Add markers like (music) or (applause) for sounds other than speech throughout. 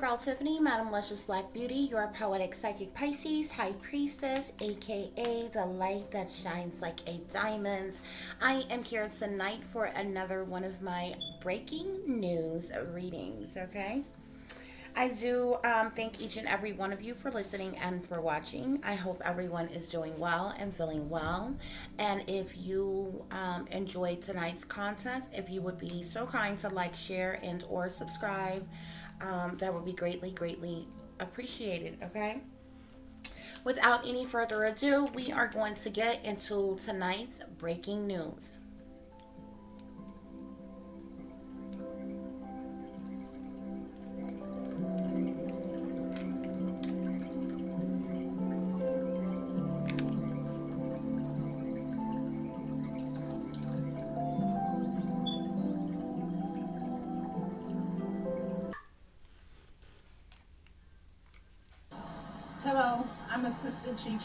your girl Tiffany, Madam Luscious Black Beauty, your poetic psychic Pisces, High Priestess, aka the light that shines like a diamond. I am here tonight for another one of my breaking news readings, okay? I do um, thank each and every one of you for listening and for watching. I hope everyone is doing well and feeling well. And if you um, enjoyed tonight's content, if you would be so kind to like, share, and or subscribe, um, that would be greatly, greatly appreciated, okay? Without any further ado, we are going to get into tonight's breaking news.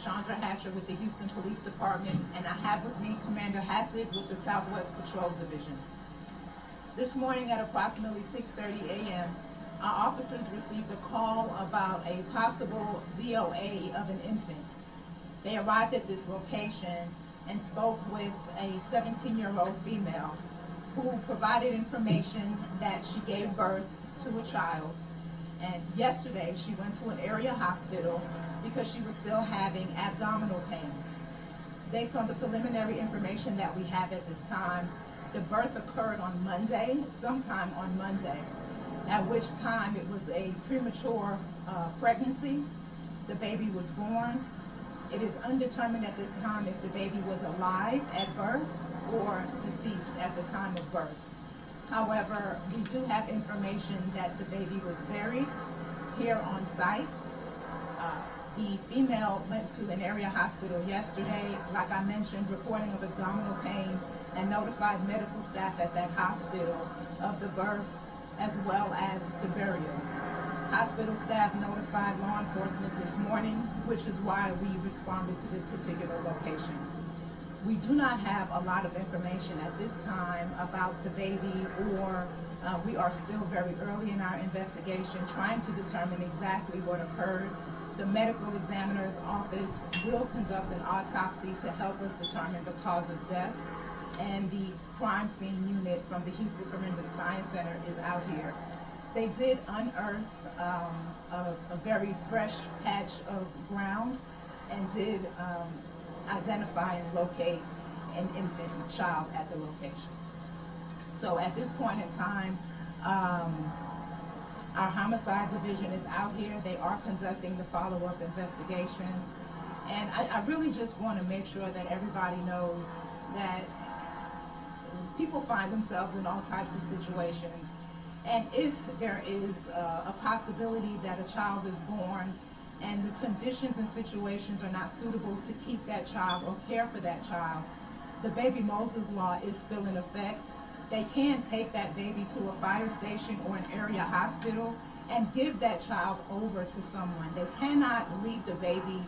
Chandra Hatcher with the Houston Police Department, and I have with me Commander Hassett with the Southwest Patrol Division. This morning at approximately 6.30 a.m., our officers received a call about a possible DOA of an infant. They arrived at this location and spoke with a 17-year-old female who provided information that she gave birth to a child. And yesterday, she went to an area hospital because she was still having abdominal pains. Based on the preliminary information that we have at this time, the birth occurred on Monday, sometime on Monday, at which time it was a premature uh, pregnancy. The baby was born. It is undetermined at this time if the baby was alive at birth or deceased at the time of birth. However, we do have information that the baby was buried here on site. Uh, the female went to an area hospital yesterday, like I mentioned, reporting of abdominal pain and notified medical staff at that hospital of the birth as well as the burial. Hospital staff notified law enforcement this morning, which is why we responded to this particular location. We do not have a lot of information at this time about the baby or uh, we are still very early in our investigation trying to determine exactly what occurred the medical examiner's office will conduct an autopsy to help us determine the cause of death. And the crime scene unit from the Houston Forensic Science Center is out here. They did unearth um, a, a, very fresh patch of ground and did um, identify and locate an infant child at the location. So at this point in time, um, our homicide division is out here. They are conducting the follow-up investigation. And I, I really just want to make sure that everybody knows that people find themselves in all types of situations. And if there is uh, a possibility that a child is born and the conditions and situations are not suitable to keep that child or care for that child, the baby Moses law is still in effect they can take that baby to a fire station or an area hospital and give that child over to someone. They cannot leave the baby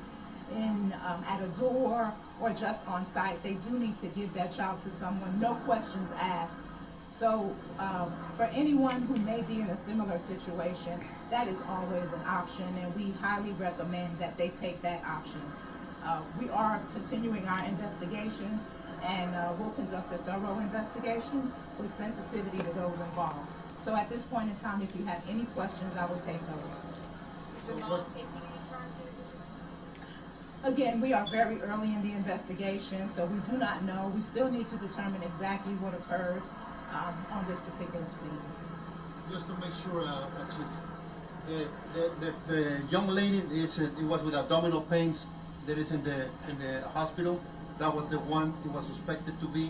in um, at a door or just on site. They do need to give that child to someone, no questions asked. So um, for anyone who may be in a similar situation, that is always an option, and we highly recommend that they take that option. Uh, we are continuing our investigation and uh, we'll conduct a thorough investigation with sensitivity to those involved. So at this point in time, if you have any questions, I will take those. Again, we are very early in the investigation, so we do not know. We still need to determine exactly what occurred um, on this particular scene. Just to make sure, uh, uh Chief, the, the, the, the, young lady is, uh, it was with abdominal pains that is in the in the hospital. That was the one it was suspected to be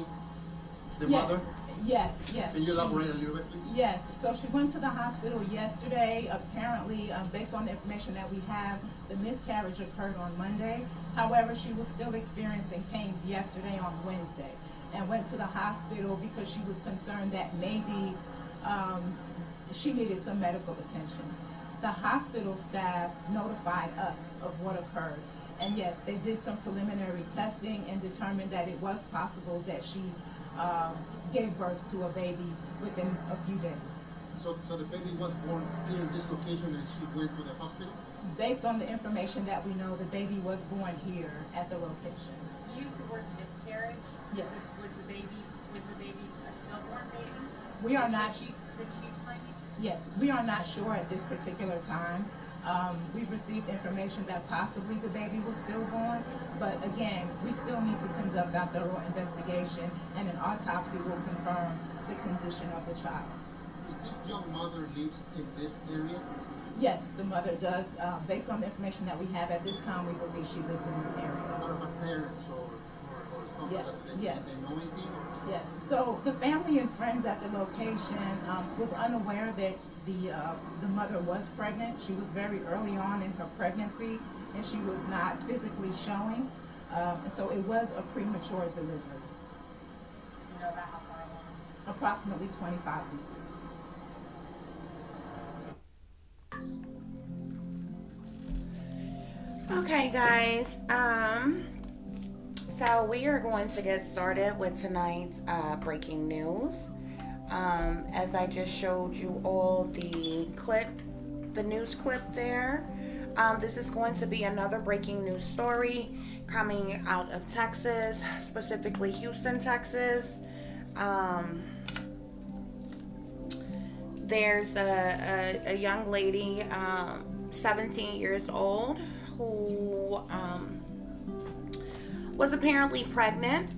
the yes. mother? Yes, yes. Can you elaborate a little bit, please? Yes. So she went to the hospital yesterday. Apparently, um, based on the information that we have, the miscarriage occurred on Monday. However, she was still experiencing pains yesterday on Wednesday and went to the hospital because she was concerned that maybe um, she needed some medical attention. The hospital staff notified us of what occurred. And yes, they did some preliminary testing and determined that it was possible that she um, gave birth to a baby within a few days. So So, so the baby was born here in this location and she went to the hospital? Based on the information that we know, the baby was born here at the location. You used the word miscarriage? Yes. Was the baby, was the baby a stillborn baby? We are not, That she's, that she's claiming? yes, we are not sure at this particular time. Um, we've received information that possibly the baby was stillborn, but again, we still need to conduct our thorough investigation and an autopsy will confirm the condition of the child. This young mother lives in this area? Yes, the mother does, uh, based on the information that we have at this time, we believe she lives in this area. What about parents or, or, or Yes, yes. Do they know anything? Yes, so the family and friends at the location um, was unaware that the, uh, the mother was pregnant. She was very early on in her pregnancy and she was not physically showing. Um, so it was a premature delivery, You know about how far along? approximately 25 weeks. Okay, guys. Um, so we are going to get started with tonight's uh, breaking news. Um, as I just showed you all the clip, the news clip there. Um, this is going to be another breaking news story coming out of Texas, specifically Houston, Texas. Um, there's a, a, a young lady, um, 17 years old, who um, was apparently pregnant,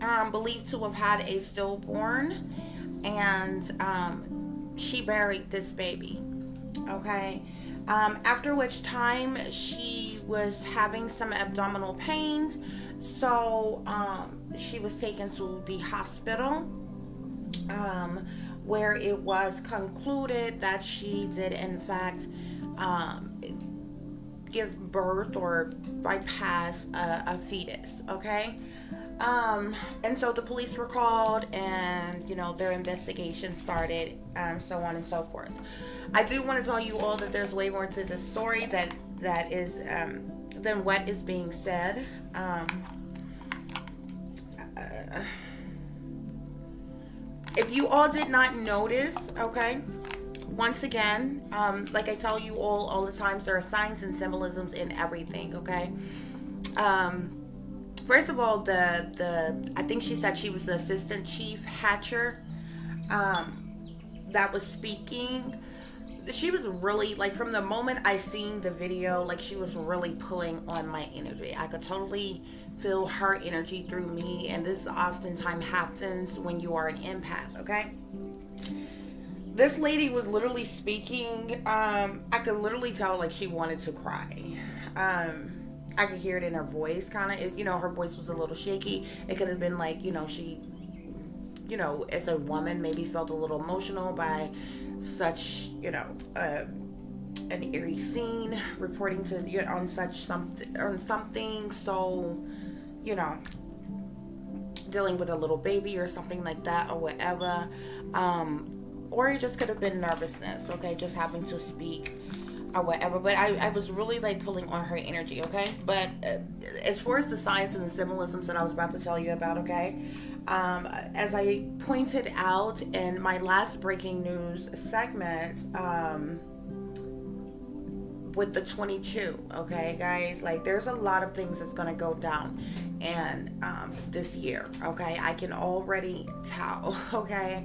um, believed to have had a stillborn, and um, she buried this baby. Okay. Um, after which time she was having some abdominal pains, so um, she was taken to the hospital um, where it was concluded that she did, in fact, um, give birth or bypass a, a fetus. Okay. Um, and so the police were called, and you know their investigation started, um, so on and so forth. I do want to tell you all that there's way more to this story that that is um, than what is being said. Um, uh, if you all did not notice, okay, once again, um, like I tell you all all the times, there are signs and symbolisms in everything, okay? Um, first of all, the the I think she said she was the assistant chief Hatcher um, that was speaking. She was really like from the moment I seen the video, like she was really pulling on my energy. I could totally feel her energy through me, and this oftentimes happens when you are an empath. Okay this lady was literally speaking um i could literally tell like she wanted to cry um i could hear it in her voice kind of you know her voice was a little shaky. It could have been like you know she you know as a woman maybe felt a little emotional by such you know uh, an eerie scene reporting to you know, on such something on something. So you know dealing with a little baby or something like that or whatever. Um or it just could have been nervousness, okay, just having to speak or whatever. But I, I was really like pulling on her energy, okay. But uh, as far as the science and the symbolisms that I was about to tell you about, okay, um, as I pointed out in my last breaking news segment, um, with the 22 okay guys like there's a lot of things that's gonna go down and um, this year okay i can already tell (laughs) okay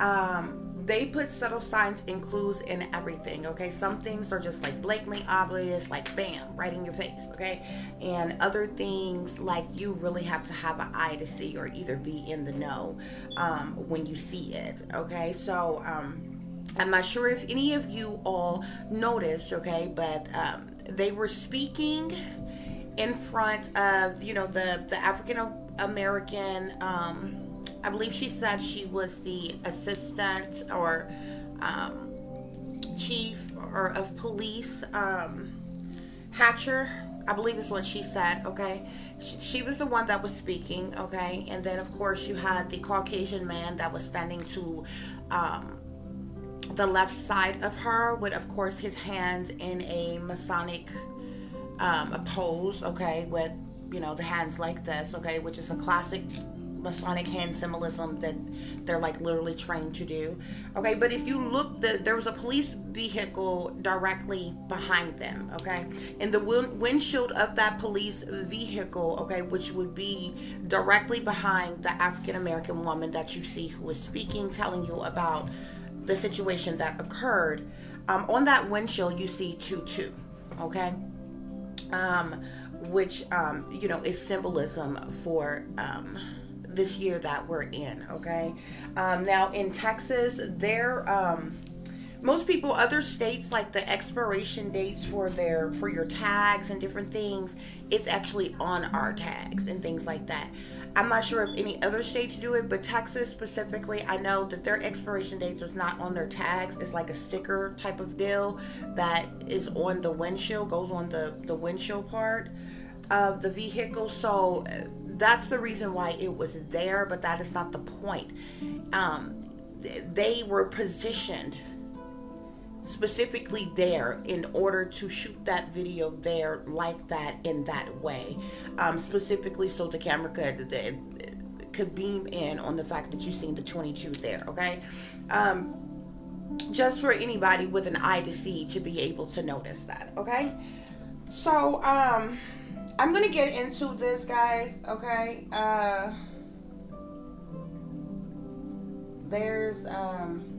um, they put subtle signs and clues in everything okay some things are just like blatantly obvious like bam right in your face okay and other things like you really have to have an eye to see or either be in the know um, when you see it okay so um, I'm not sure if any of you all noticed, okay, but um, they were speaking in front of, you know, the the African American. Um, I believe she said she was the assistant or um, chief or of police um, Hatcher. I believe is what she said. Okay, she, she was the one that was speaking. Okay, and then of course you had the Caucasian man that was standing to. Um, the left side of her with of course his hands in a masonic um, a pose okay with you know the hands like this okay which is a classic Masonic hand symbolism that they're like literally trained to do. Okay, but if you look, the, there was a police vehicle directly behind them. Okay, and the win- windshield of that police vehicle, okay, which would be directly behind the African American woman that you see who is speaking, telling you about the situation that occurred. Um, on that windshield, you see two two. Okay. Um, which um, you know is symbolism for um, this year that we're in. Okay, um, now in Texas, there um, most people, other states like the expiration dates for their for your tags and different things, it's actually on our tags and things like that. I'm not sure if any other states do it, but Texas specifically, I know that their expiration dates is not on their tags. It's like a sticker type of deal that is on the windshield, goes on the the windshield part of the vehicle. So that's the reason why it was there, but that is not the point. Um, they were positioned specifically there in order to shoot that video there like that in that way. Um, specifically so the camera could the, could beam in on the fact that you seen the 22 there okay? Um, just for anybody with an eye to see to be able to notice that okay? So um i'm gonna get into this guys okay uh there's um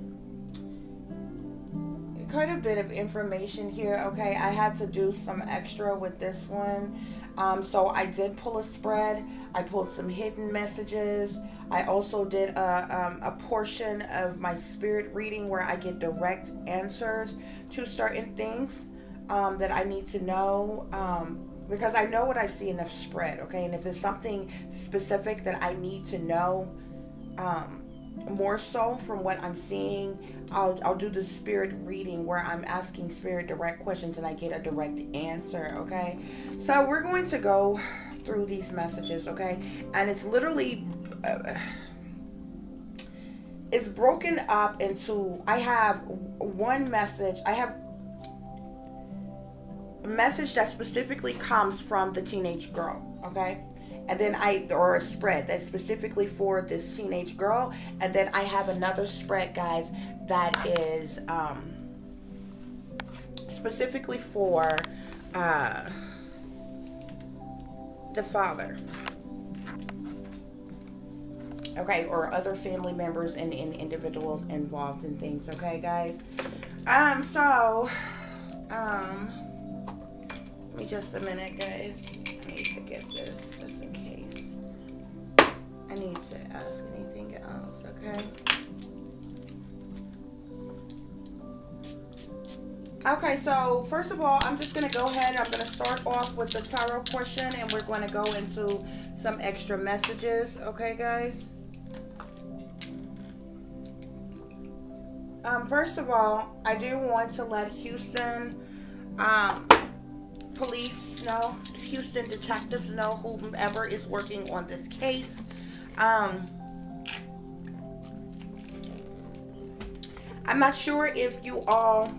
quite a bit of information here. Okay, I had to do some extra with this one. Um, so I did pull a spread. I pulled some hidden messages. I also did a, um, a portion of my spirit reading where I get direct answers to certain things um, that I need to know um, because I know what I see in the spread. Okay, and if it's something specific that I need to know um, more so from what I'm seeing, I'll, I'll do the spirit reading where I'm asking spirit direct questions and I get a direct answer, okay? So we're going to go through these messages, okay? And it's literally uh, it's broken up into I have one message. I have message that specifically comes from the teenage girl, okay? and then I or a spread that's specifically for this teenage girl, and then I have another spread, guys, that is um, specifically for uh, the father. Okay, or other family members and, and individuals involved in things. Okay, guys. Um. So, um. Me just a minute, guys. I need to get this just in case. I need to ask anything else. Okay. Okay, so first of all, I'm just going to go ahead. I'm going to start off with the tarot portion and we're going to go into some extra messages. Okay, guys? Um, first of all, I do want to let Houston um, police know, Houston detectives know, whomever is working on this case. Um, I'm not sure if you all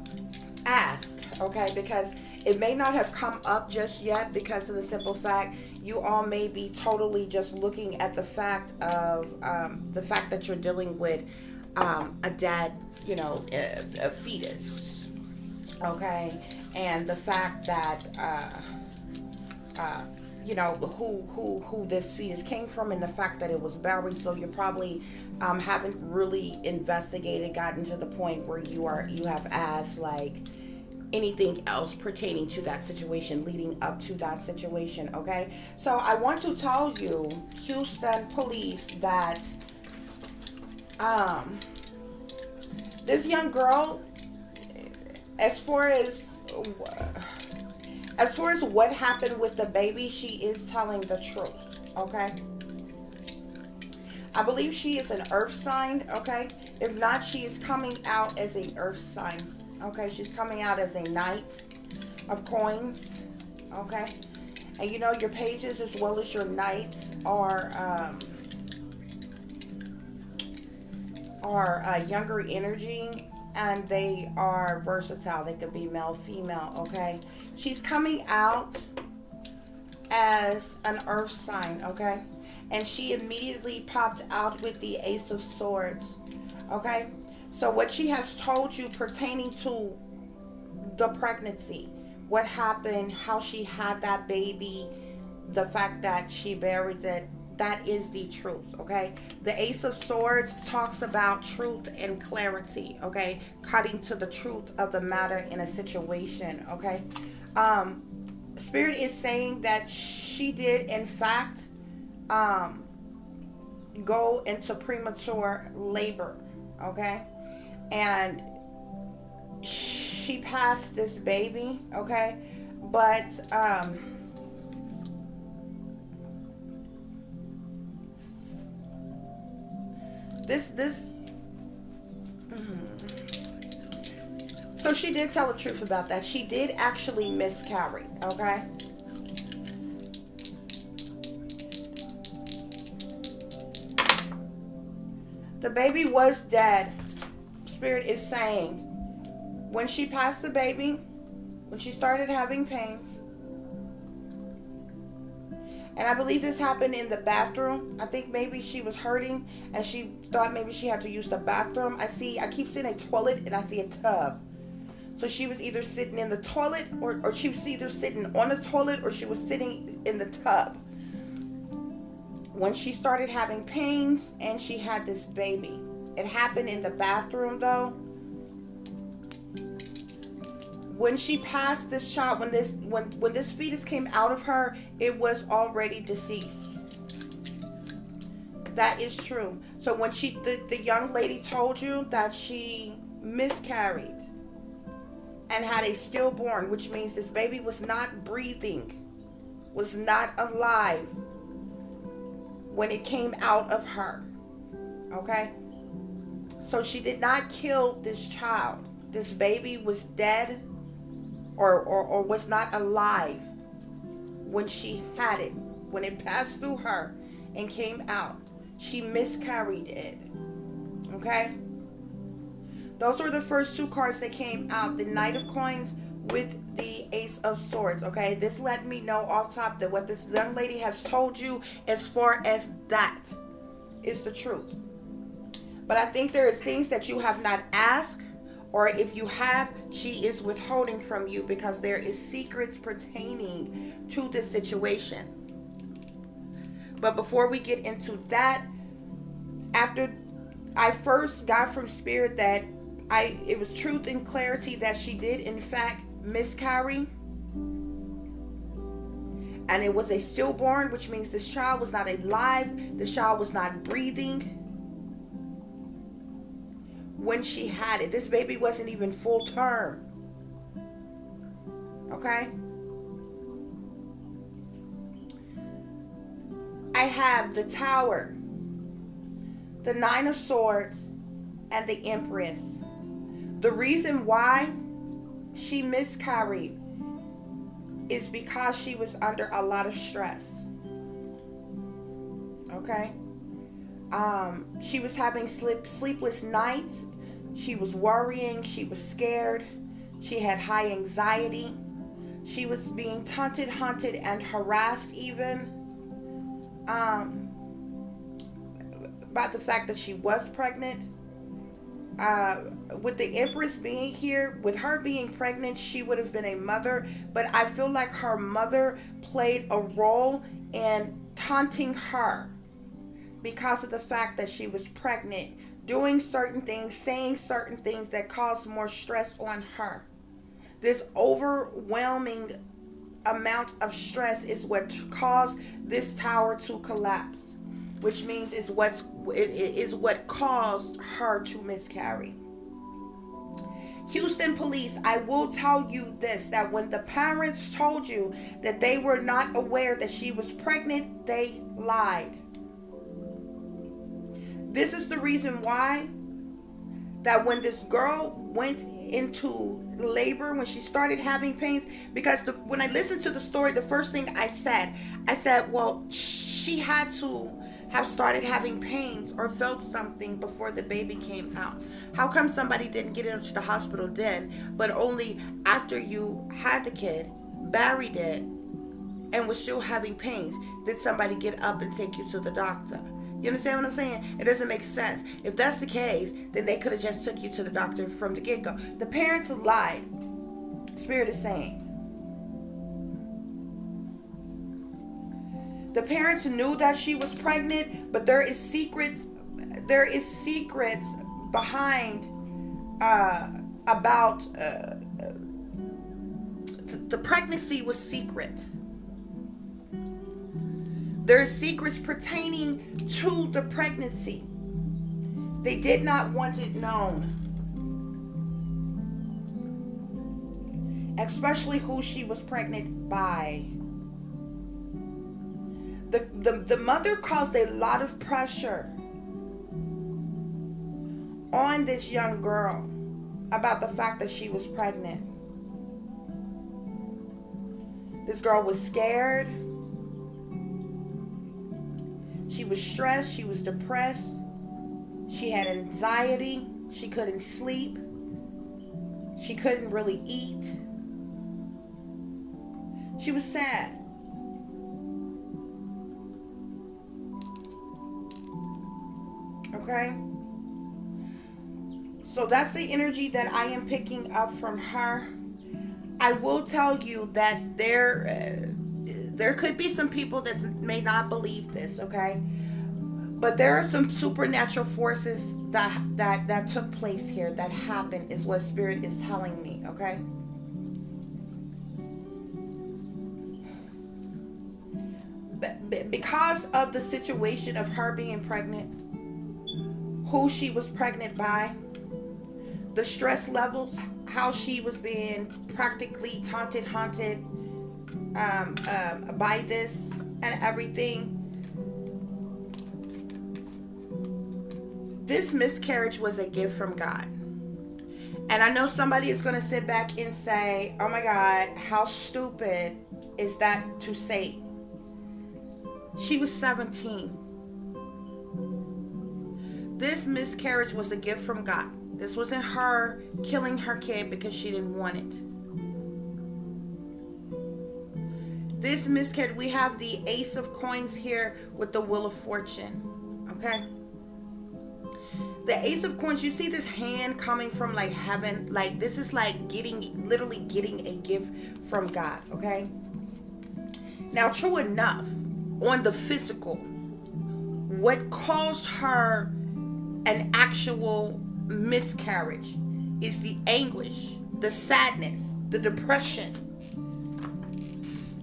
asked, okay, because it may not have come up just yet because of the simple fact you all may be totally just looking at the fact of um, the fact that you're dealing with um, a dead, you know, a, a, fetus, okay, and the fact that, uh, uh, you know, who who who this fetus came from, and the fact that it was buried. So you probably um, haven't really investigated, gotten to the point where you are you have asked like anything else pertaining to that situation leading up to that situation okay so i want to tell you houston police that um this young girl as far as as far as what happened with the baby she is telling the truth okay i believe she is an earth sign okay if not she is coming out as an earth sign Okay, she's coming out as a knight of coins. Okay. And you know your pages as well as your knights are um, are uh, younger energy and they are versatile. They could be male, female. Okay. She's coming out as an earth sign. Okay. and she immediately popped out with the Ace of Swords. Okay? So, what she has told you pertaining to the pregnancy, what happened, how she had that baby, the fact that she buried it, that is the truth, okay? The Ace of Swords talks about truth and clarity, okay? Cutting to the truth of the matter in a situation, okay? Um, Spirit is saying that she did, in fact, um, go into premature labor, okay? And she passed this baby, okay? But, um, this, this, mm. so she did tell the truth about that. She did actually miscarry, okay? The baby was dead. Spirit is saying when she passed the baby, when she started having pains, and I believe this happened in the bathroom. I think maybe she was hurting and she thought maybe she had to use the bathroom. I see, I keep seeing a toilet and I see a tub. So she was either sitting in the toilet or, or she was either sitting on the toilet or she was sitting in the tub when she started having pains and she had this baby. It happened in the bathroom though. When she passed this child, when this when when this fetus came out of her, it was already deceased. That is true. So when she the, the young lady told you that she miscarried and had a stillborn, which means this baby was not breathing, was not alive when it came out of her. Okay? So she did not kill this child. This baby was dead or, or, or was not alive when she had it. When it passed through her and came out, she miscarried it. Okay? Those were the first two cards that came out the Knight of Coins with the Ace of Swords. Okay, this let me know off top that what this young lady has told you as far as that is the truth. But I think there are things that you have not asked, or if you have, she is withholding from you because there is secrets pertaining to this situation. But before we get into that, after I first got from spirit that I it was truth and clarity that she did in fact miscarry. And it was a stillborn, which means this child was not alive. This child was not breathing when she had it. This baby wasn't even full term. Okay? I have the tower, the nine of swords, and the empress. The reason why she miscarried is because she was under a lot of stress. Okay? Um, she was having sleep, sleepless nights. She was worrying. She was scared. She had high anxiety. She was being taunted, haunted, and harassed, even um, about the fact that she was pregnant uh, with the Empress being here, with her being pregnant, she would have been a mother. But I feel like her mother played a role in taunting her because of the fact that she was pregnant, doing certain things, saying certain things that caused more stress on her. This overwhelming amount of stress is what caused this tower to collapse which means is what's it is what caused her to miscarry. Houston police, I will tell you this that when the parents told you that they were not aware that she was pregnant, they lied. This is the reason why that when this girl went into labor, when she started having pains, because the, when I listened to the story, the first thing I said, I said, well, she had to have started having pains or felt something before the baby came out? How come somebody didn't get into the hospital then, but only after you had the kid, buried it, and was still having pains, did somebody get up and take you to the doctor? You understand what I'm saying? It doesn't make sense. If that's the case, then they could have just took you to the doctor from the get-go. The parents lied. Spirit is saying. The parents knew that she was pregnant, but there is secrets. There is secrets behind uh, about uh, the pregnancy was secret. There's secrets pertaining to the pregnancy. They did not want it known. Especially who she was pregnant by. The, the, the mother caused a lot of pressure on this young girl about the fact that she was pregnant. This girl was scared. She was stressed. She was depressed. She had anxiety. She couldn't sleep. She couldn't really eat. She was sad. Okay? So that's the energy that I am picking up from her. I will tell you that there uh, there could be some people that may not believe this, okay? But there are some supernatural forces that that that took place here that happened is what spirit is telling me, okay? because of the situation of her being pregnant, who she was pregnant by, the stress levels, how she was being practically taunted, haunted um, um, by this and everything. This miscarriage was a gift from God. And I know somebody is going to sit back and say, oh my God, how stupid is that to say? She was 17. This miscarriage was a gift from God. This wasn't her killing her kid because she didn't want it. This miscarriage, we have the Ace of Coins here with the Wheel of Fortune. Okay? The Ace of Coins, you see this hand coming from like heaven. Like this is like getting, literally getting a gift from God. Okay? Now, true enough, on the physical, what caused her an actual miscarriage is the anguish, the sadness, the depression,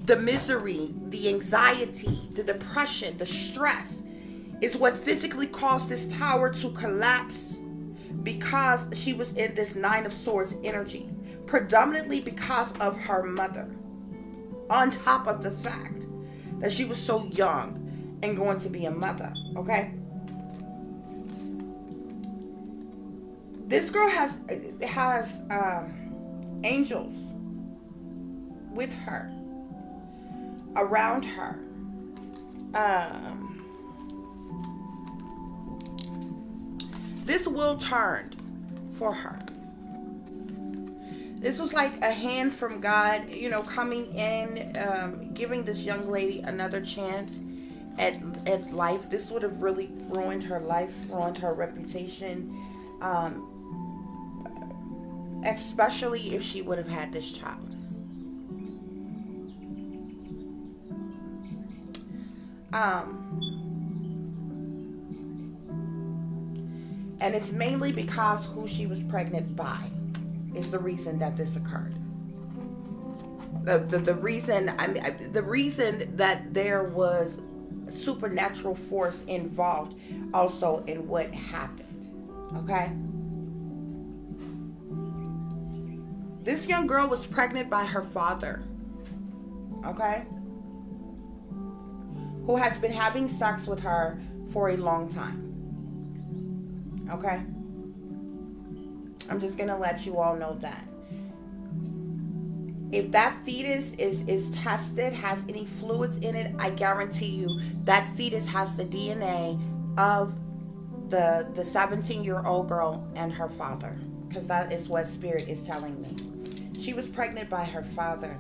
the misery, the anxiety, the depression, the stress is what physically caused this tower to collapse because she was in this Nine of Swords energy, predominantly because of her mother. On top of the fact that she was so young and going to be a mother, okay? this girl has has um, angels with her around her. Um, this will turned for her. This was like a hand from god you know coming in um, giving this young lady another chance at, at life. This would have really ruined her life ruined her reputation um, especially if she would have had this child. Um, and it's mainly because who she was pregnant by is the reason that this occurred. The, the, the reason I mean the reason that there was supernatural force involved also in what happened. Okay? This young girl was pregnant by her father. Okay? Who has been having sex with her for a long time. Okay? I'm just going to let you all know that. If that fetus is is tested, has any fluids in it, I guarantee you that fetus has the DNA of the the 17 year old girl and her father because that is what spirit is telling me she was pregnant by her father.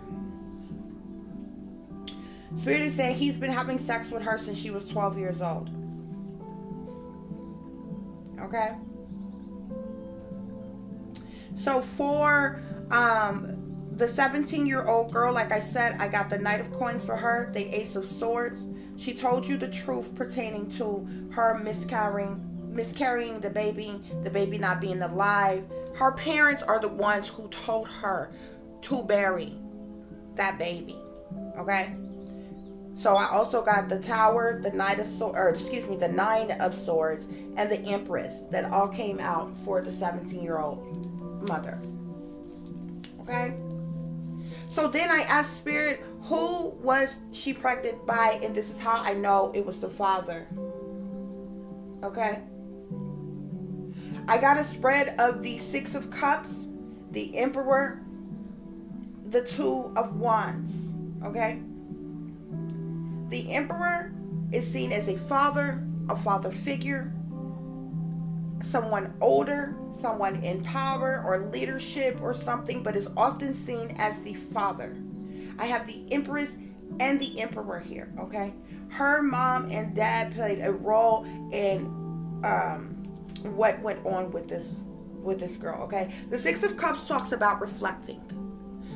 Spirit is saying he's been having sex with her since she was 12 years old. Okay? So for um, the 17 year old girl, like I said, I got the Knight of Coins for her, the Ace of Swords. She told you the truth pertaining to her miscarrying miscarrying the baby, the baby not being alive. Her parents are the ones who told her to bury that baby. Okay? So I also got the Tower, the Knight of Swords, or excuse me, the Nine of Swords, and the Empress that all came out for the 17 year old mother. Okay? So then I asked Spirit, who was she pregnant by? And this is how I know it was the father. Okay? I got a spread of the Six of Cups, the Emperor, the Two of Wands. Okay? The Emperor is seen as a father, a father figure, someone older, someone in power or leadership or something, but is often seen as the father. I have the Empress and the Emperor here, okay? Her mom and dad played a role in um, what went on with this with this girl, okay? The 6 of cups talks about reflecting,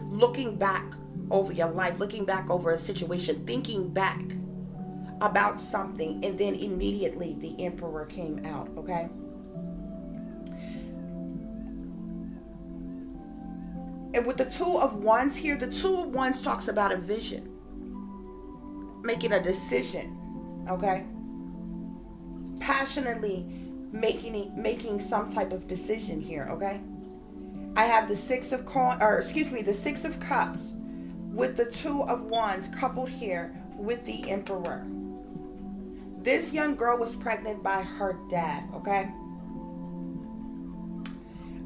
looking back over your life, looking back over a situation, thinking back about something and then immediately the emperor came out, okay? And with the two of wands here, the two of wands talks about a vision, making a decision, okay? Passionately making making some type of decision here, okay? I have the six of coin, or excuse me, the six of cups with the two of wands coupled here with the emperor. This young girl was pregnant by her dad, okay?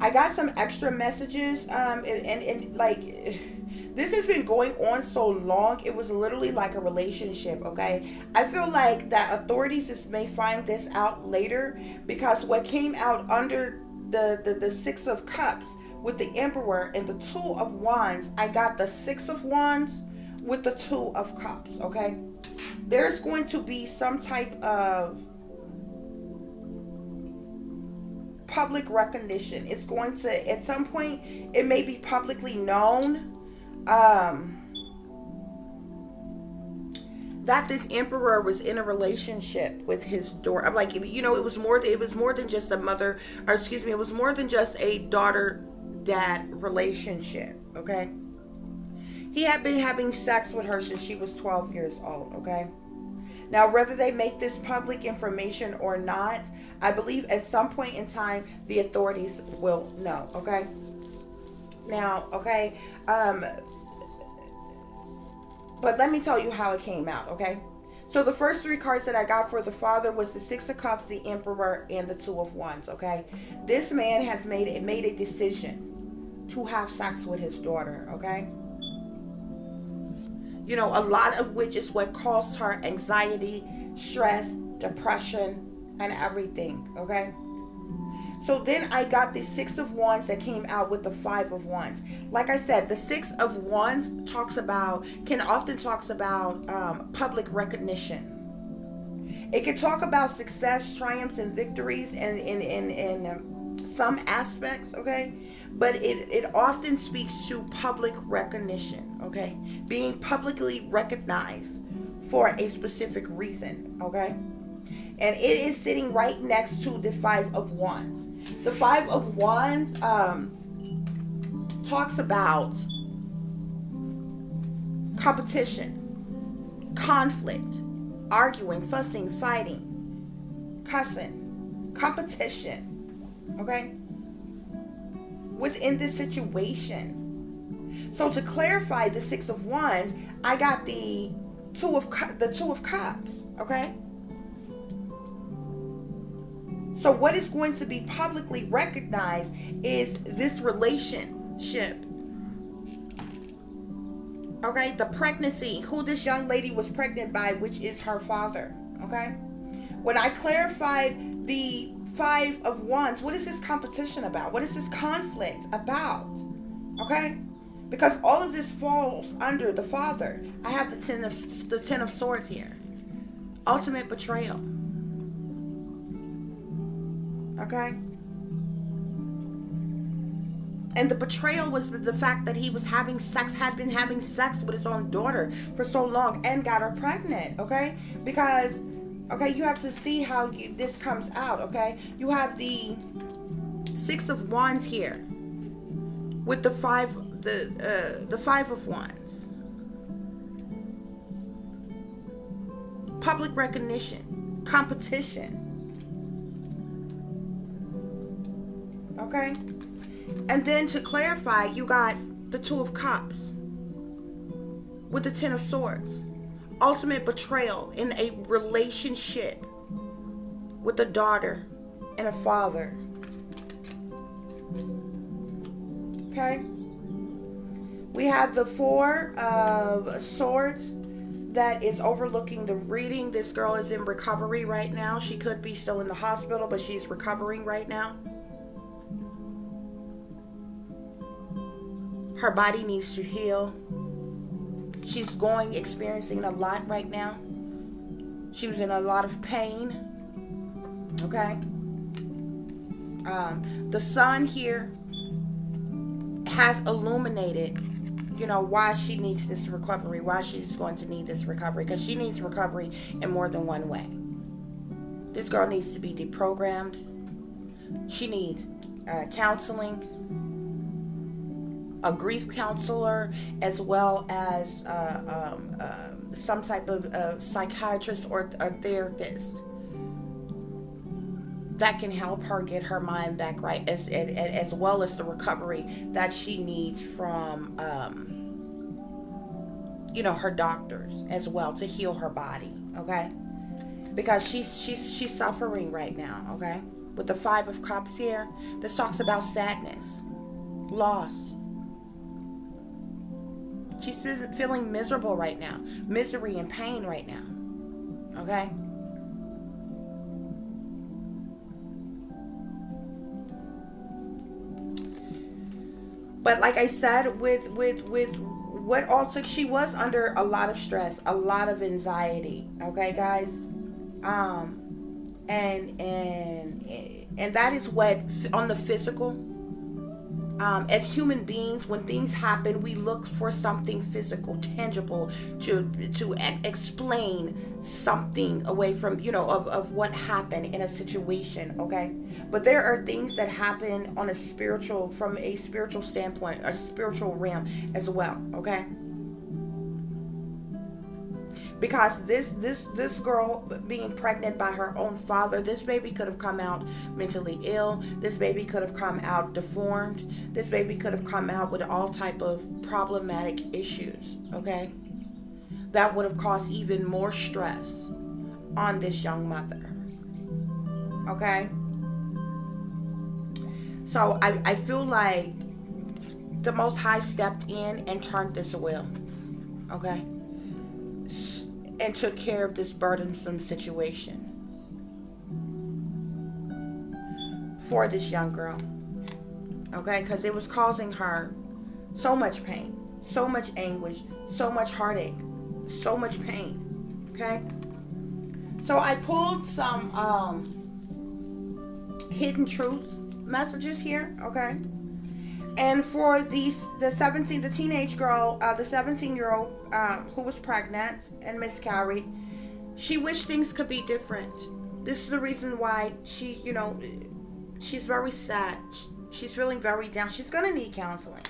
I got some extra messages, um, and, and, and like, this has been going on so long, it was literally like a relationship, okay? I feel like that authorities just may find this out later because what came out under the, the, the Six of Cups with the Emperor and the Two of Wands, I got the Six of Wands with the Two of Cups, okay? There's going to be some type of public recognition. It's going to, at some point, it may be publicly known um, that this emperor was in a relationship with his daughter. I'm like, you know, it was more. It was more than just a mother, or excuse me, it was more than just a daughter-dad relationship. Okay. He had been having sex with her since she was 12 years old. Okay. Now, whether they make this public information or not, I believe at some point in time the authorities will know. Okay. Now, okay. Um, but let me tell you how it came out, okay? So the first three cards that I got for the father was the Six of Cups, the Emperor, and the Two of Wands, okay? This man has made it made a decision to have sex with his daughter, okay? You know, a lot of which is what caused her anxiety, stress, depression, and everything, okay? So then I got the Six of Wands that came out with the Five of Wands. Like I said, the Six of Wands talks about, can often talks about um, public recognition. It can talk about success, triumphs, and victories in, in, in, in um, some aspects, okay? But it, it often speaks to public recognition, okay? Being publicly recognized for a specific reason, okay? And it is sitting right next to the Five of Wands. The Five of Wands um, talks about competition, conflict, arguing, fussing, fighting, cussing, competition. Okay? Within this situation. So to clarify the Six of Wands, I got the two of the two of cups. Okay? So, what is going to be publicly recognized is this relationship. Okay, the pregnancy, who this young lady was pregnant by, which is her father. Okay, when I clarified the five of wands, what is this competition about? What is this conflict about? Okay, Because all of this falls under the father. I have the ten of the ten of swords here. Ultimate betrayal. Okay? And the betrayal was the fact that he was having sex, had been having sex with his own daughter for so long and got her pregnant, okay? Because, okay, you have to see how you, this comes out, okay? You have the Six of Wands here with the five, the, uh, the Five of Wands. Public recognition, competition. Okay? And then to clarify, you got the Two of Cups with the Ten of Swords. Ultimate betrayal in a relationship with a daughter and a father. Okay? We have the Four of Swords that is overlooking the reading. This girl is in recovery right now. She could be still in the hospital, but she's recovering right now. Her body needs to heal. She's going, experiencing a lot right now. She was in a lot of pain. Okay? Um, the sun here has illuminated, you know, why she needs this recovery, why she's going to need this recovery, because she needs recovery in more than one way. This girl needs to be deprogrammed. She needs uh, counseling a grief counselor as well as uh, um, uh, some type of uh, psychiatrist or a therapist. That can help her get her mind back right as as well as the recovery that she needs from um, you know her doctors as well to heal her body okay? Because she's she's she's suffering right now okay? With the five of cups here this talks about sadness loss She's feeling miserable right now, misery and pain right now. Okay? But like I said, with with with what also she was under a lot of stress, a lot of anxiety. Okay, guys, um, and and and that is what on the physical um, as human beings, when things happen, we look for something physical, tangible to to e- explain something away from you know of, of what happened in a situation. Okay, but there are things that happen on a spiritual, from a spiritual standpoint, a spiritual realm as well. Okay because this this this girl being pregnant by her own father this baby could have come out mentally ill. This baby could have come out deformed. This baby could have come out with all type of problematic issues okay? That would have caused even more stress on this young mother okay? So i, I feel like the most high stepped in and turned this wheel okay and took care of this burdensome situation for this young girl. Okay, because it was causing her so much pain, so much anguish, so much heartache, so much pain. Okay, so I pulled some um, hidden truth messages here. Okay and for the the 17 the teenage girl uh, the 17 year old uh, who was pregnant and miscarried she wished things could be different. This is the reason why she you know she's very sad. She's feeling very down. She's gonna need counseling.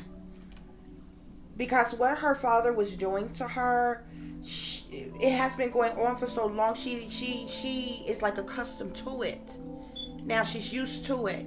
Because what her father was doing to her she, it has been going on for so long she she she is like accustomed to it. Now she's used to it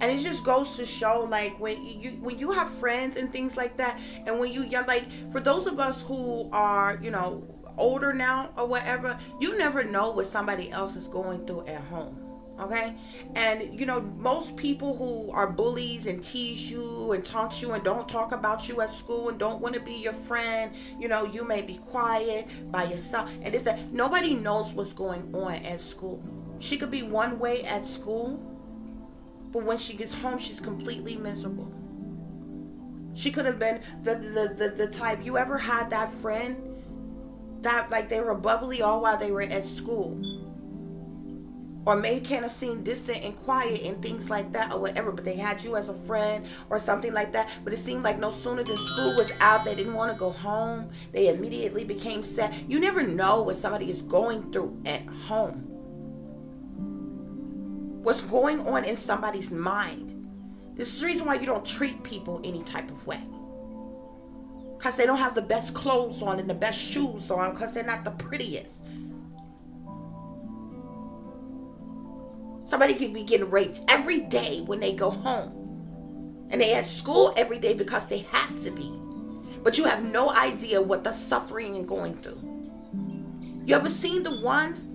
and it just goes to show like when you when you have friends and things like that and when you young like for those of us who are you know older now or whatever you never know what somebody else is going through at home okay? And you know most people who are bullies and tease you and taunt you and don't talk about you at school and don't want to be your friend you know you may be quiet by yourself. And it's that nobody knows what's going on at school. She could be one way at school but when she gets home, she's completely miserable. She could have been the, the, the, the type you ever had that friend that like they were bubbly all while they were at school. Or maybe kind of seem distant and quiet and things like that or whatever, but they had you as a friend or something like that. But it seemed like no sooner than school was out, they didn't want to go home. They immediately became sad. You never know what somebody is going through at home. What's going on in somebody's mind. This is the reason why you don't treat people any type of way. Because they don't have the best clothes on and the best shoes on because they're not the prettiest. Somebody could be getting raped every day when they go home. And they at school every day because they have to be. But you have no idea what the suffering and going through. You ever seen the ones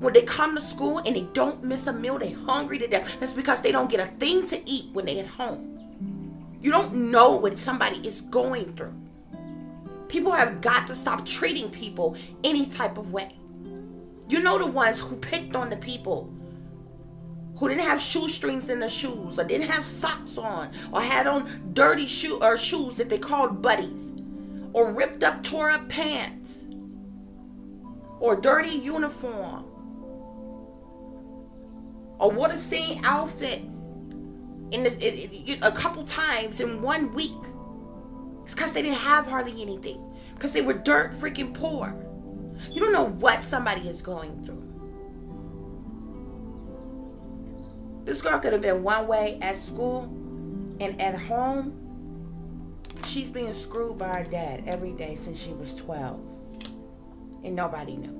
when they come to school and they don't miss a meal, they're hungry to death. That's because they don't get a thing to eat when they at home. You don't know what somebody is going through. People have got to stop treating people any type of way. You know the ones who picked on the people who didn't have shoestrings in their shoes or didn't have socks on or had on dirty shoe or shoes that they called buddies or ripped up tore up pants or dirty uniform or wore the same outfit in this it, it, a couple times in one week it's because they didn't have hardly anything because they were dirt freaking poor you don't know what somebody is going through This girl could have been one way at school and at home. She's being screwed by her dad every day since she was 12. And nobody knew.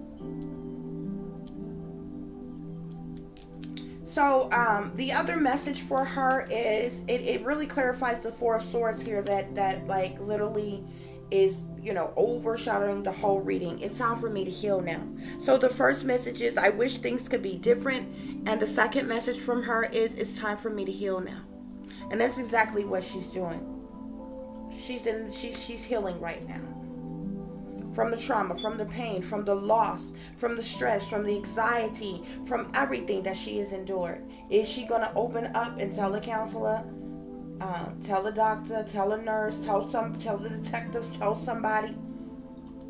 So um, the other message for her is it, it really clarifies the four of swords here that that like literally is you know, overshadowing the whole reading. It's time for me to heal now. So the first message is, I wish things could be different. And the second message from her is, it's time for me to heal now. And that's exactly what she's doing. She's in, she's, she's healing right now. From the trauma, from the pain, from the loss, from the stress, from the anxiety, from everything that she has endured. Is she going to open up and tell the counselor, um, tell the doctor, tell a nurse, tell some, tell the detectives, tell somebody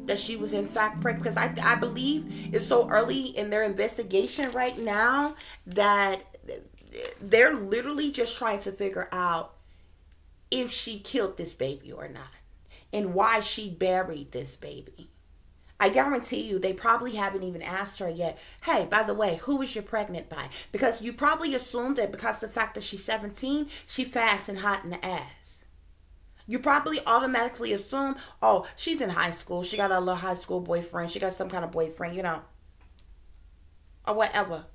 that she was in fact pregnant. Because I, I believe it's so early in their investigation right now that they're literally just trying to figure out if she killed this baby or not, and why she buried this baby. I guarantee you, they probably haven't even asked her yet. Hey, by the way, who was you pregnant by? Because you probably assumed that because the fact that she's 17, she fast and hot in the ass. You probably automatically assume, oh, she's in high school. She got a little high school boyfriend. She got some kind of boyfriend, you know, or whatever.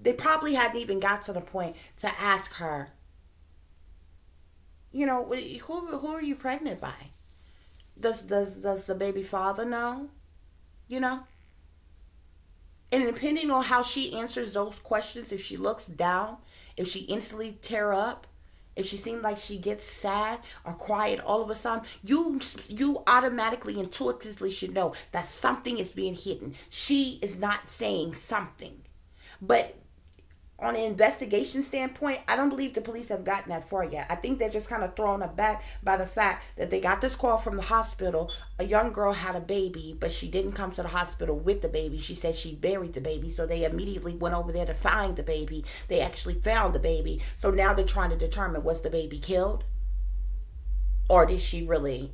They probably hadn't even got to the point to ask her, you know, who who are you pregnant by? Does does does the baby father know? you know? And depending on how she answers those questions, if she looks down, if she instantly tear up, if she seems like she gets sad or quiet all of a sudden, you you automatically intuitively should know that something is being hidden. She is not saying something. But on an investigation standpoint, I don't believe the police have gotten that far yet. I think they're just kind of thrown aback by the fact that they got this call from the hospital. A young girl had a baby, but she didn't come to the hospital with the baby. She said she buried the baby, so they immediately went over there to find the baby. They actually found the baby. So now they're trying to determine was the baby killed? Or did she really,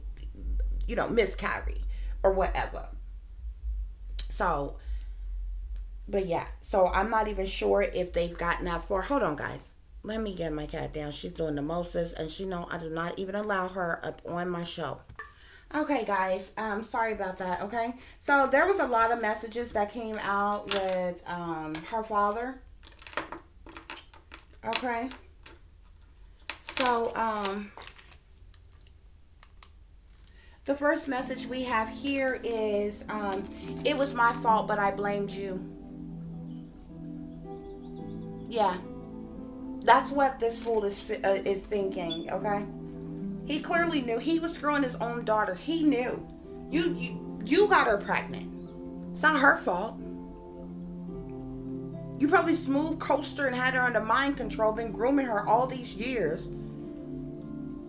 you know, miscarry or whatever? So but yeah, so I'm not even sure if they've gotten that far. Hold on, guys. Let me get my cat down. She's doing the mostest, and she know I do not even allow her up on my show. Okay, guys. Um, sorry about that. Okay, so there was a lot of messages that came out with um her father. Okay. So um. The first message we have here is um, It was my fault, but I blamed you. Yeah. That's what this fool is uh, is thinking, okay? He clearly knew he was screwing his own daughter. He knew. You you you got her pregnant. It's not her fault. You probably smooth coached her and had her under mind control, been grooming her all these years.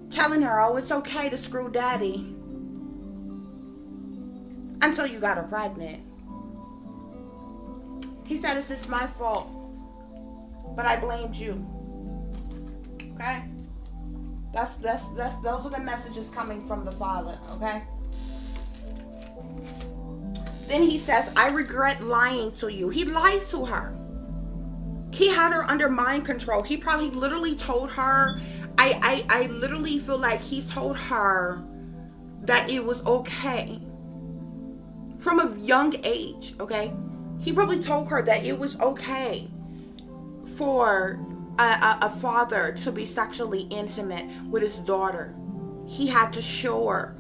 telling her, oh, it's okay to screw daddy. Until you got her pregnant. He said, it's just my fault. But I blamed you. Okay? That's that's that's those are the messages coming from the father, okay? Then he says, I regret lying to you. He lied to her. He had her under mind control. He probably literally told her, I, I, I literally feel like he told her that it was okay from a young age, okay? He probably told her that it was okay for a, a, a father to be sexually intimate with his daughter. He had to show her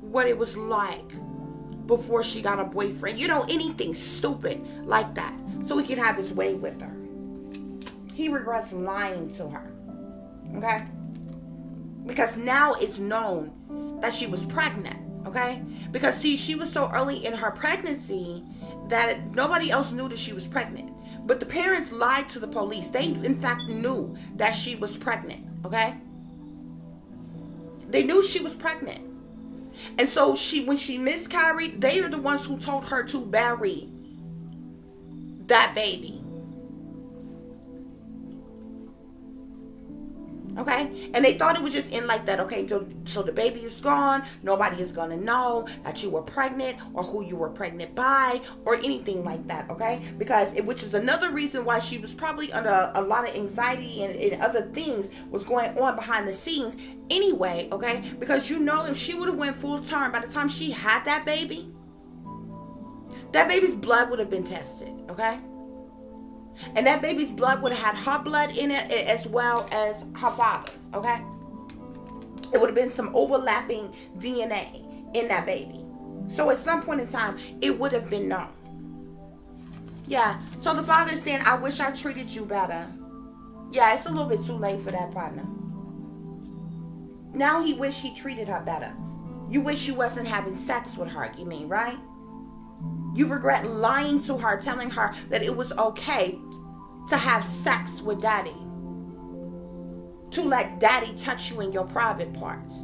what it was like before she got a boyfriend. You know, anything stupid like that. So he could have his way with her. He regrets lying to her. Okay? Because now it's known that she was pregnant. Okay? Because see, she was so early in her pregnancy that nobody else knew that she was pregnant. But the parents lied to the police. They, in fact, knew that she was pregnant. Okay? They knew she was pregnant. And so she when she miscarried, they are the ones who told her to bury that baby. Okay? And they thought it was just in like that. Okay, so, so the baby is gone. Nobody is to know that you were pregnant or who you were pregnant by or anything like that. Okay? Because, it, which is another reason why she was probably under a lot of anxiety and, and other things was going on behind the scenes anyway. Okay? Because you know, if she would have went full term by the time she had that baby, that baby's blood would have been tested. Okay? And that baby's blood would have had her blood in it as well as her father's, okay? It would have been some overlapping DNA in that baby. So at some point in time, it would have been known. Yeah. So the father saying, I wish I treated you better. Yeah, it's a little bit too late for that partner. Now he wish he treated her better. You wish you wasn't having sex with her, you mean, right? You regret lying to her, telling her that it was okay to have sex with daddy. To let daddy touch you in your private parts.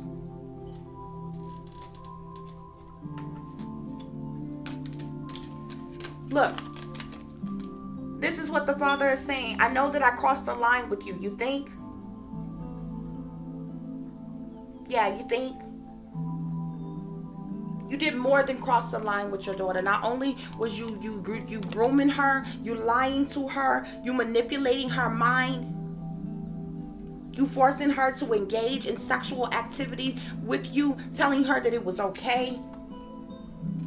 Look, this is what the father is saying. I know that I crossed the line with you. You think? Yeah, you think? You did more than cross the line with your daughter. Not only was you you you grooming her, you lying to her, you manipulating her mind, you forcing her to engage in sexual activity with you, telling her that it was okay.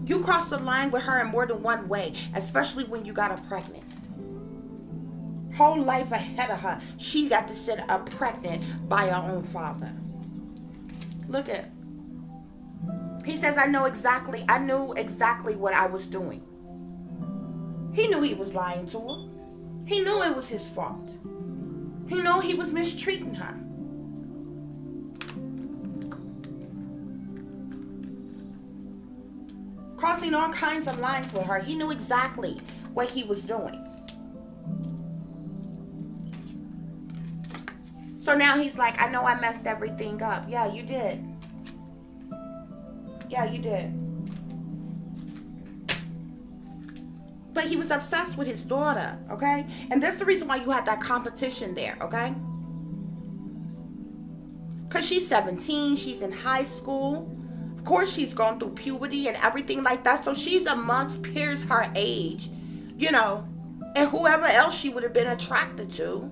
You crossed the line with her in more than one way, especially when you got her pregnant. Whole life ahead of her, she got to sit up pregnant by her own father. Look at he says, I know exactly, I knew exactly what I was doing. He knew he was lying to her. He knew it was his fault. He knew he was mistreating her. Crossing all kinds of lines with her. He knew exactly what he was doing. So now he's like, I know I messed everything up. Yeah, you did. Yeah, you did. But he was obsessed with his daughter, okay? And that's the reason why you had that competition there, okay? Because she's 17, she's in high school. Of course, she's gone through puberty and everything like that. So she's amongst peers her age, you know, and whoever else she would have been attracted to.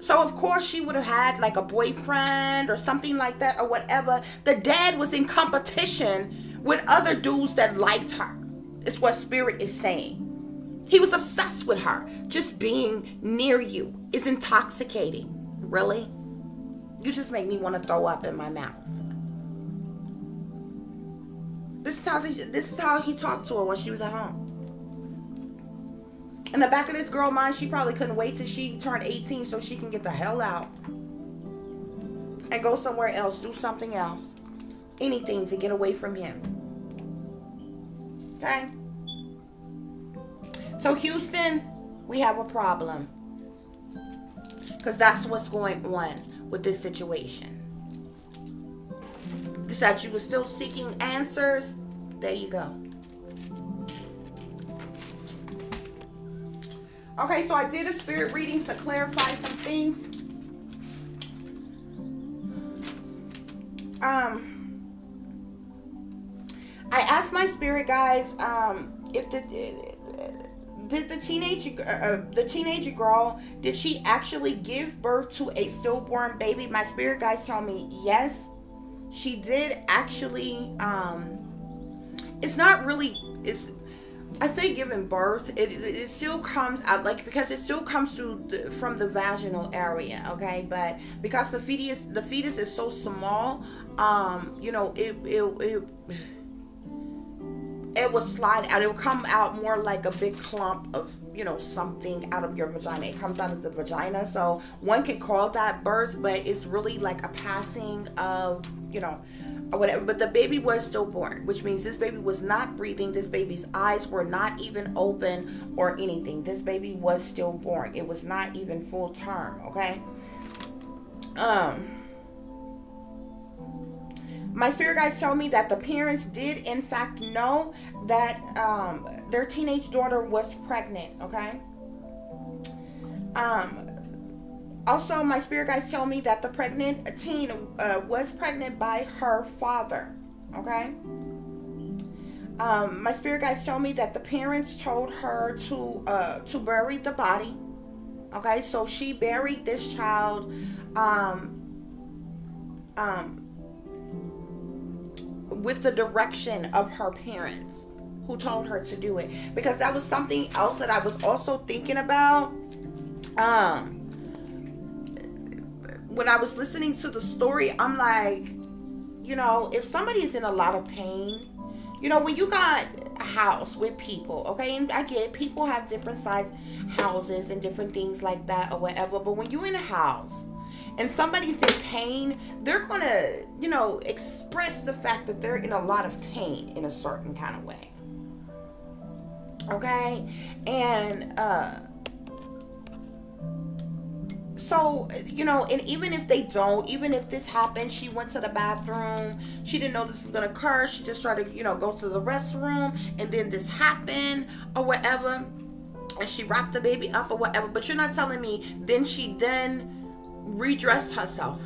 So of course she would have had like a boyfriend or something like that or whatever. The dad was in competition with other dudes that liked her. It's what spirit is saying. He was obsessed with her. Just being near you is intoxicating. Really? You just make me want to throw up in my mouth. This is how this is how he talked to her when she was at home in the back of this girl mind, she probably couldn't wait till she turned 18 so she can get the hell out and go somewhere else, do something else, anything to get away from him. Okay? So, Houston, we have a problem because that's what's going on with this situation. You you were still seeking answers. There you go. Okay, so I did a spirit reading to clarify some things. Um, I asked my spirit guys um, if the did the teenage uh, uh, the teenage girl did she actually give birth to a stillborn baby? My spirit guys tell me yes, she did actually. Um, it's not really it's I say giving birth, it, it still comes out like because it still comes through the, from the vaginal area, okay? But because the fetus the fetus is so small, um, you know, it it it, it will slide out. It will come out more like a big clump of you know something out of your vagina. It comes out of the vagina, so one could call that birth, but it's really like a passing of you know or whatever. But the baby was stillborn, which means this baby was not breathing. This baby's eyes were not even open or anything. This baby was stillborn. It was not even full term. Okay. Um. My spirit guides tell me that the parents did, in fact, know that um, their teenage daughter was pregnant. Okay. Um, also, my spirit guides tell me that the pregnant teen uh, was pregnant by her father. Okay. Um, my spirit guides tell me that the parents told her to uh, to bury the body. Okay, so she buried this child. Um, um, with the direction of her parents who told her to do it because that was something else that I was also thinking about um when I was listening to the story, I'm like, you know, if somebody is in a lot of pain, you know, when you got a house with people, okay, and I get people have different size houses and different things like that or whatever, but when you're in a house and somebody's in pain, they're gonna, you know, express the fact that they're in a lot of pain in a certain kind of way. Okay? And uh so you know and even if they don't even if this happened she went to the bathroom. She didn't know this was gonna occur. She just tried to you know go to the restroom and then this happened or whatever. And she wrapped the baby up or whatever. But you're not telling me then she then redressed herself.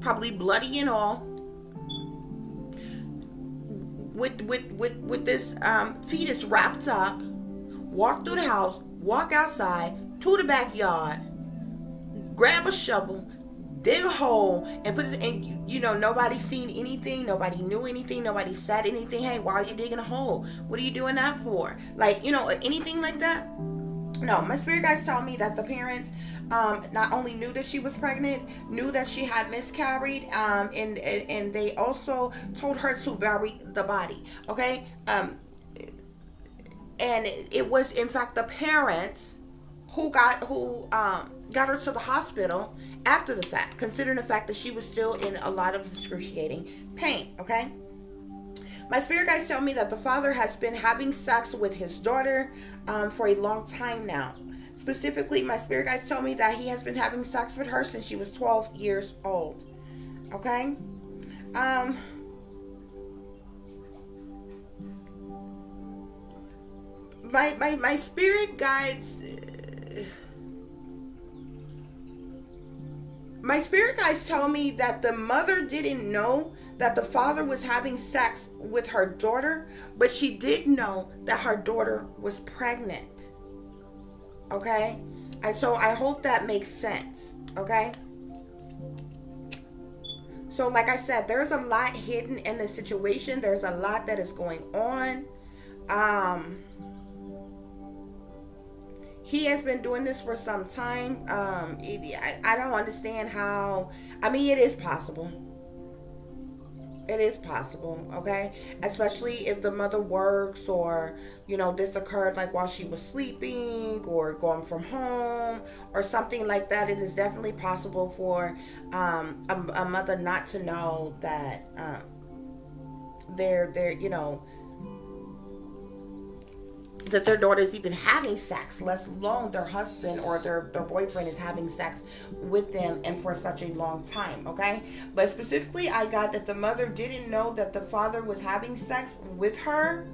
Probably bloody and all. With with with with this um, fetus wrapped up walk through the house walk outside to the backyard, grab a shovel, dig a hole, and put it in. You, you know, nobody seen anything, nobody knew anything, nobody said anything. Hey, why are you digging a hole? What are you doing that for? Like, you know, anything like that. No, my spirit guides told me that the parents um, not only knew that she was pregnant, knew that she had miscarried, um, and and they also told her to bury the body. Okay, um, and it was in fact the parents who got who um, got her to the hospital after the fact, considering the fact that she was still in a lot of excruciating pain. Okay. My spirit guides tell me that the father has been having sex with his daughter um, for a long time now. Specifically, my spirit guides tell me that he has been having sex with her since she was 12 years old. Okay? Um, my, my, my spirit guides my spirit guides tell me that the mother didn't know that the father was having sex with her daughter, but she did know that her daughter was pregnant. Okay? And so I hope that makes sense. Okay? So, like I said, there's a lot hidden in the situation. There's a lot that is going on. Um, he has been doing this for some time. Um, I, I don't understand how. I mean, it is possible. It is possible, okay? Especially if the mother works or, you know, this occurred like while she was sleeping or going from home or something like that. It is definitely possible for um, a, a mother not to know that um, they're, they're, you know, that their daughter is even having sex, let alone their husband or their, their boyfriend is having sex with them and for such a long time, okay? But specifically, I got that the mother didn't know that the father was having sex with her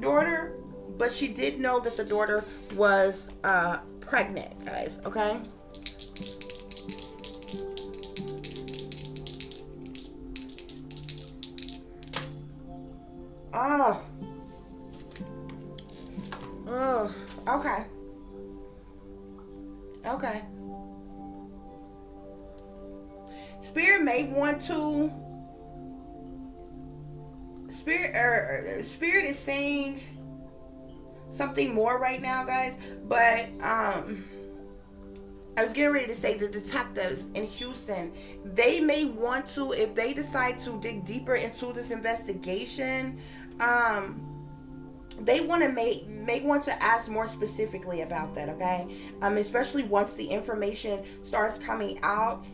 daughter, but she did know that the daughter was uh, pregnant, guys, okay? Oh. Oh, okay. Okay. Spirit may want to. Spirit, er, Spirit is saying something more right now, guys. But um, I was getting ready to say the detectives in Houston, they may want to, if they decide to dig deeper into this investigation, um, they want to make may want to ask more specifically about that okay? Um especially once the information starts coming out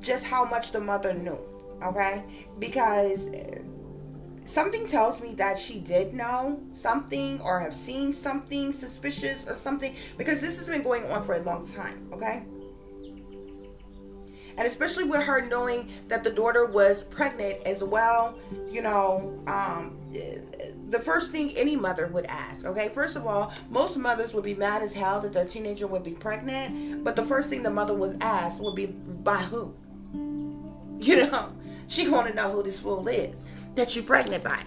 just how much the mother knew okay? Because something tells me that she did know something or have seen something suspicious or something because this has been going on for a long time okay? And especially with her knowing that the daughter was pregnant as well you know um the first thing any mother would ask okay? First of all most mothers would be mad as hell that their teenager would be pregnant but the first thing the mother was asked would be by who? You (laughs) know? She want to know who this fool is that you're pregnant by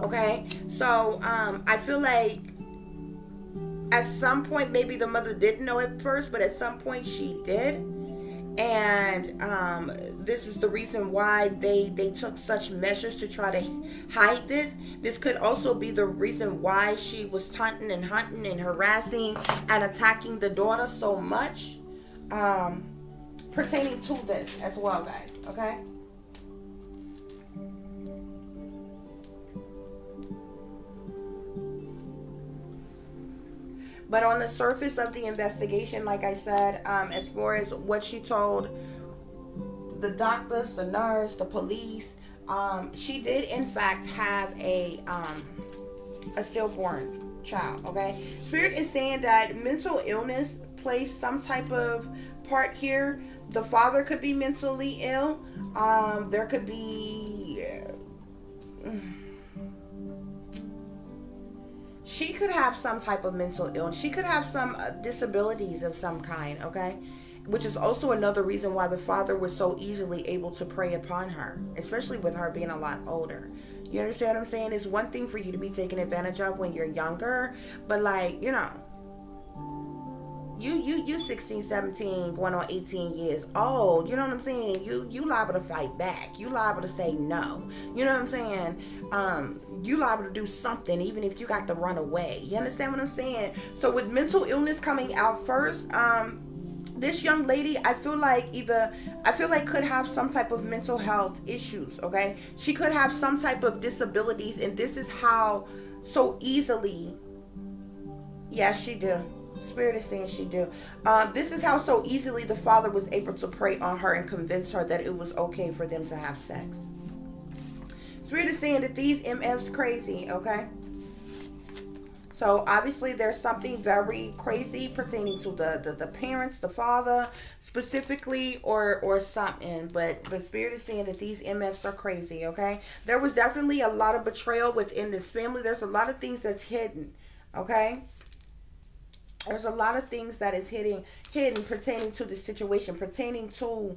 okay? So um i feel like at some point maybe the mother didn't know at first but at some point she did and um, this is the reason why they they took such measures to try to hide this. This could also be the reason why she was taunting and hunting and harassing and attacking the daughter so much um, pertaining to this as well guys okay But on the surface of the investigation, like I said, um, as far as what she told the doctors, the nurse, the police, um, she did in fact have a um, a stillborn child. Okay, Spirit is saying that mental illness plays some type of part here. The father could be mentally ill. Um, there could be. Uh, she could have some type of mental illness. She could have some uh, disabilities of some kind, okay? Which is also another reason why the father was so easily able to prey upon her, especially with her being a lot older. You understand what I'm saying? It's one thing for you to be taken advantage of when you're younger, but like, you know, you you you 16 17 going on 18 years old. You know what i'm saying? You you liable to fight back. You liable to say no. You know what i'm saying? Um you liable to do something even if you got to run away. You understand what i'm saying? So with mental illness coming out first um this young lady i feel like either i feel like could have some type of mental health issues okay? She could have some type of disabilities and this is how so easily yes she do Spirit is saying she do. Um, this is how so easily the father was able to prey on her and convince her that it was okay for them to have sex. Spirit is saying that these MFs crazy, okay? So obviously there's something very crazy pertaining to the, the, the parents, the father specifically, or or something. But but spirit is saying that these MFs are crazy. Okay, there was definitely a lot of betrayal within this family. There's a lot of things that's hidden. Okay, there's a lot of things that is hidden hidden pertaining to the situation, pertaining to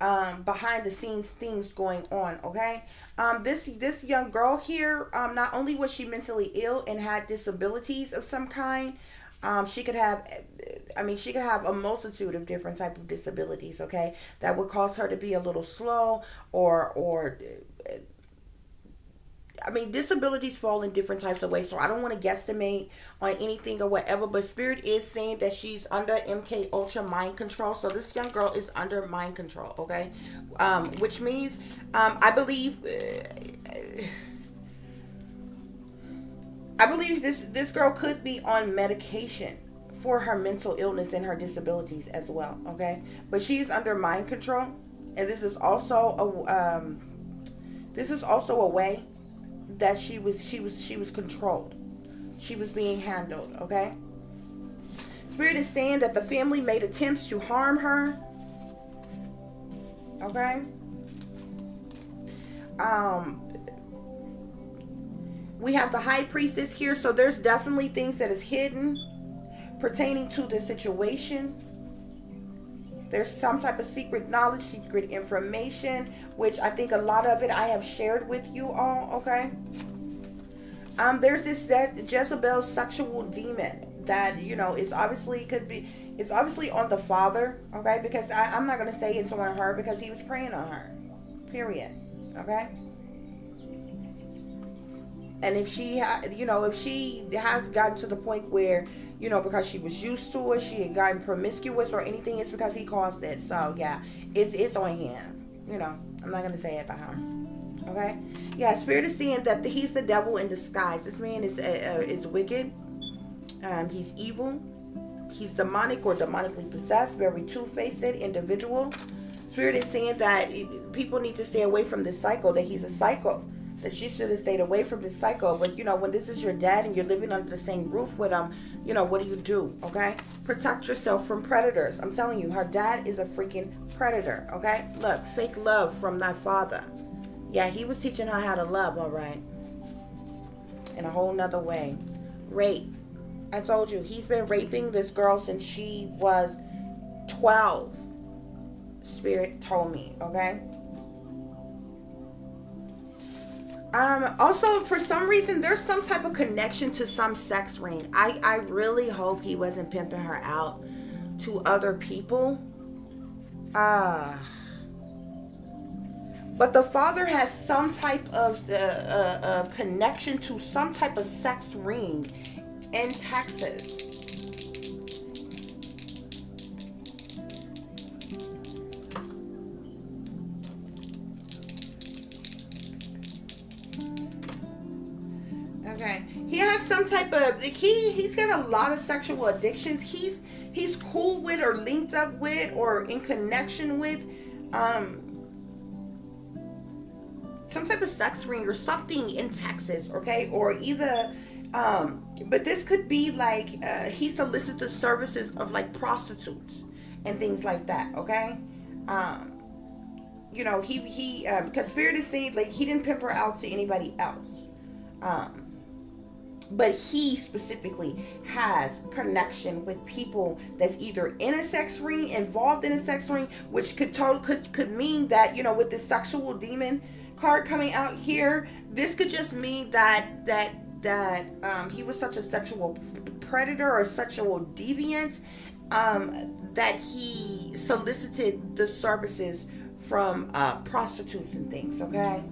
um, behind the scenes things going on. Okay, um, this this young girl here, um, not only was she mentally ill and had disabilities of some kind, um, she could have, I mean, she could have a multitude of different type of disabilities. Okay, that would cause her to be a little slow or or I mean, disabilities fall in different types of ways, so I don't want to guesstimate on anything or whatever. But Spirit is saying that she's under MK Ultra mind control, so this young girl is under mind control. Okay, um, which means um, I believe. Uh, I believe this this girl could be on medication for her mental illness and her disabilities as well. Okay, but she's under mind control, and this is also a um, this is also a way that she was she was she was controlled she was being handled, okay? Spirit is saying that the family made attempts to harm her. Okay? Um we have the high priestess here, so there's definitely things that is hidden pertaining to the situation. There's some type of secret knowledge, secret information, which I think a lot of it I have shared with you all, okay? Um, there's this Jezebel sexual demon that, you know, is obviously could be, it's obviously on the father, okay? Because I, I'm not going to say it's on her because he was preying on her, period, okay? And if she, you know, if she has gotten to the point where, you know, because she was used to it, she had gotten promiscuous or anything, it's because he caused it. So yeah, it's it's on him. You know, I'm not gonna say it by her. Okay. Yeah, spirit is saying that the, he's the devil in disguise. This man is uh, uh, is wicked. Um, he's evil. He's demonic or demonically possessed. Very two-faced individual. Spirit is saying that people need to stay away from this cycle. That he's a cycle that she should have stayed away from this cycle. But you know, when this is your dad and you're living under the same roof with him, you know, what do you do? Okay? Protect yourself from predators. I'm telling you, her dad is a freaking predator. Okay? Look, fake love from that father. Yeah, he was teaching her how to love, all right. In a whole nother way. Rape. I told you, he's been raping this girl since she was 12. Spirit told me, okay? Um, also, for some reason, there's some type of connection to some sex ring. I, I really hope he wasn't pimping her out to other people. Uh, but the father has some type of, uh, uh, of connection to some type of sex ring in Texas. Got a lot of sexual addictions. He's he's cool with or linked up with or in connection with um some type of sex ring or something in Texas, okay? Or either um but this could be like uh, he solicits the services of like prostitutes and things like that, okay? Um you know, he he uh, because spirit is saying like he didn't pimp her out to anybody else. Um but he specifically has connection with people that's either in a sex ring involved in a sex ring which could total could, could mean that you know with the sexual demon card coming out here this could just mean that that that um, he was such a sexual predator or sexual deviant um, that he solicited the services from uh, prostitutes and things okay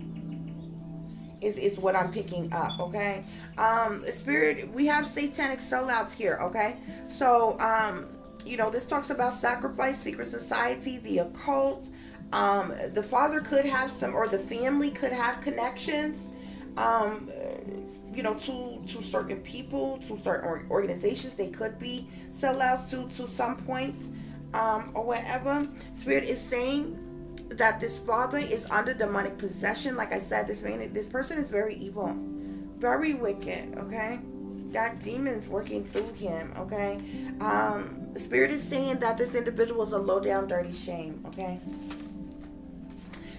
is, is what I'm picking up, okay? Um, spirit, we have satanic sellouts here, okay? So, um, you know, this talks about sacrifice, secret society, the occult. Um, the father could have some, or the family could have connections, um, you know, to to certain people, to certain organizations. They could be sellouts to to some point, um, or whatever. Spirit is saying that this father is under demonic possession. Like I said, this man, this person is very evil, very wicked. Okay, got demons working through him. Okay, um, spirit is saying that this individual is a low down, dirty shame. Okay.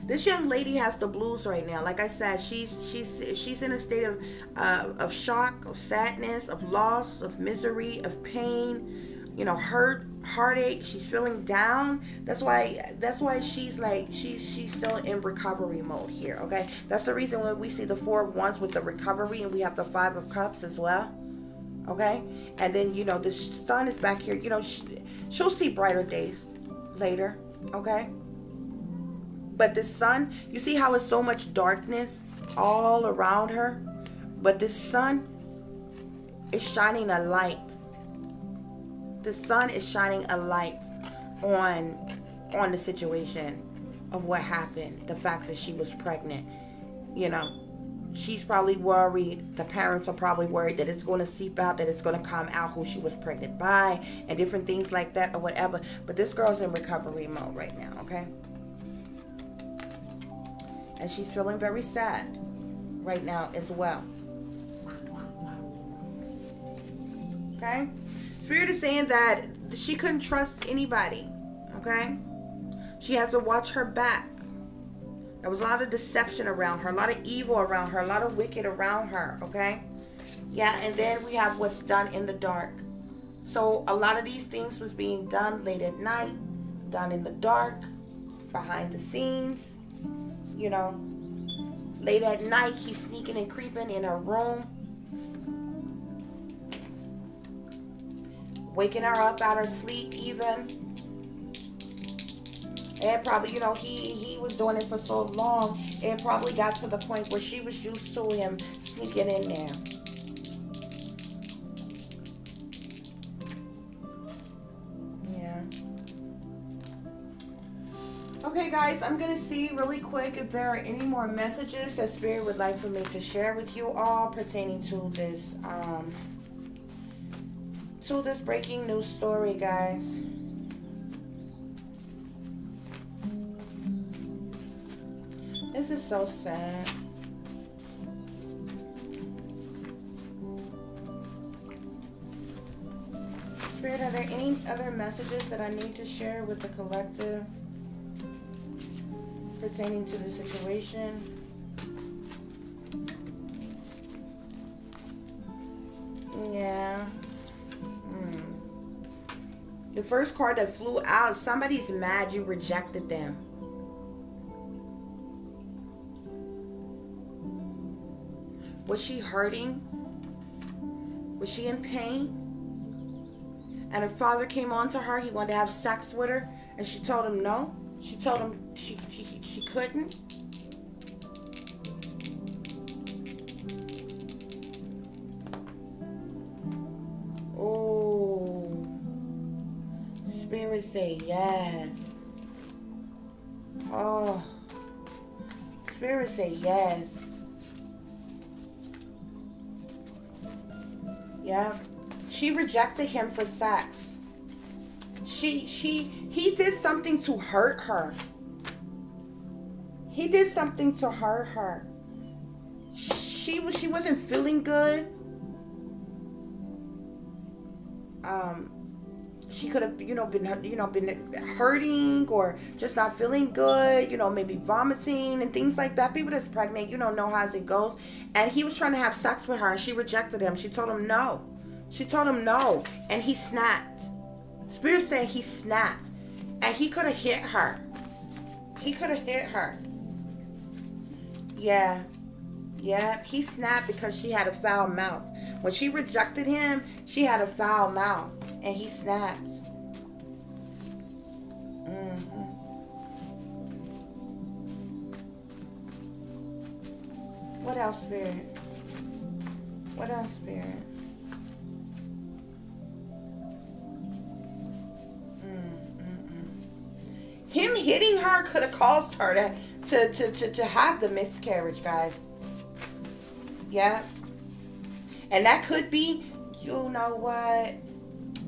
This young lady has the blues right now. Like I said, she's she's she's in a state of uh, of shock, of sadness, of loss, of misery, of pain, you know, hurt, heartache. She's feeling down. That's why that's why she's like she's she's still in recovery mode here okay? That's the reason when we see the four of wands with the recovery and we have the five of cups as well okay? And then you know the sun is back here. You know she, she'll see brighter days later okay? But the sun you see how it's so much darkness all around her? But the sun is shining a light the sun is shining a light on on the situation of what happened the fact that she was pregnant you know? She's probably worried the parents are probably worried that it's going to seep out that it's going to come out who she was pregnant by and different things like that or whatever. But this girl's in recovery mode right now okay? And she's feeling very sad right now as well. Okay? Spirit is saying that she couldn't trust anybody. Okay? She had to watch her back. There was a lot of deception around her, a lot of evil around her, a lot of wicked around her. Okay? Yeah, and then we have what's done in the dark. So a lot of these things was being done late at night, done in the dark, behind the scenes. You know, late at night, he's sneaking and creeping in her room, waking her up out of sleep, even. And probably, you know, he he was doing it for so long, it probably got to the point where she was used to him sneaking in there. Yeah. Okay, guys, I'm going to see really quick if there are any more messages that Spirit would like for me to share with you all pertaining to this, um, to this breaking news story, guys. This is so sad. Spirit, are there any other messages that I need to share with the collective pertaining to the situation? Yeah. The first card that flew out, somebody's mad you rejected them. Was she hurting? Was she in pain? And her father came on to her. He wanted to have sex with her. And she told him no. She told him she, she, she couldn't. Oh. Spirit say yes. Oh. Spirit say yes. Yeah. She rejected him for sex. She she he did something to hurt her. He did something to hurt her. She was she wasn't feeling good. Um she could have you know been you know been hurting or just not feeling good you know maybe vomiting and things like that. People that's pregnant you don't know how it goes. And he was trying to have sex with her and she rejected him. She told him no. She told him no. And he snapped. Spirit said he snapped. And he could have hit her. He could have hit her. Yeah yeah he snapped because she had a foul mouth when she rejected him she had a foul mouth and he snapped. Mm-hmm. What else, Spirit? What else, Spirit? Mm-mm-mm. Him hitting her could have caused her to, to, to, to, to have the miscarriage, guys. Yeah. And that could be, you know what?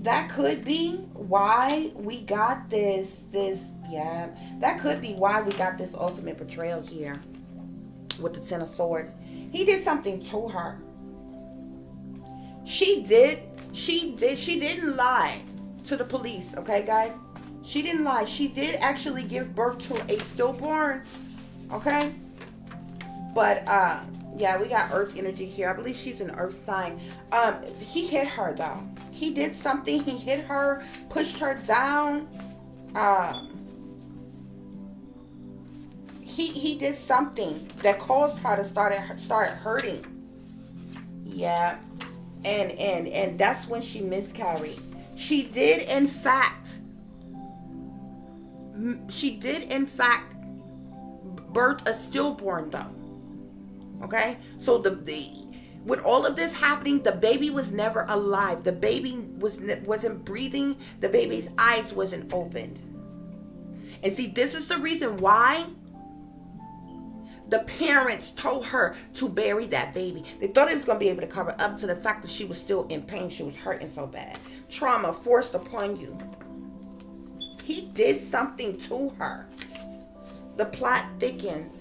that could be why we got this this yeah. That could be why we got this ultimate betrayal here with the ten of swords. He did something to her. She did she did she didn't lie to the police okay guys? She didn't lie. She did actually give birth to a stillborn okay? But uh yeah we got earth energy here i believe she's an earth sign um he hit her though he did something. He hit her, pushed her down. Um, he he did something that caused her to start start hurting. Yeah, and and and that's when she miscarried. She did in fact. She did in fact birth a stillborn though. Okay, so the the with all of this happening, the baby was never alive. The baby was wasn't breathing. The baby's eyes wasn't opened. And see, this is the reason why the parents told her to bury that baby. They thought it was going to be able to cover up to the fact that she was still in pain. She was hurting so bad. Trauma forced upon you. He did something to her. The plot thickens.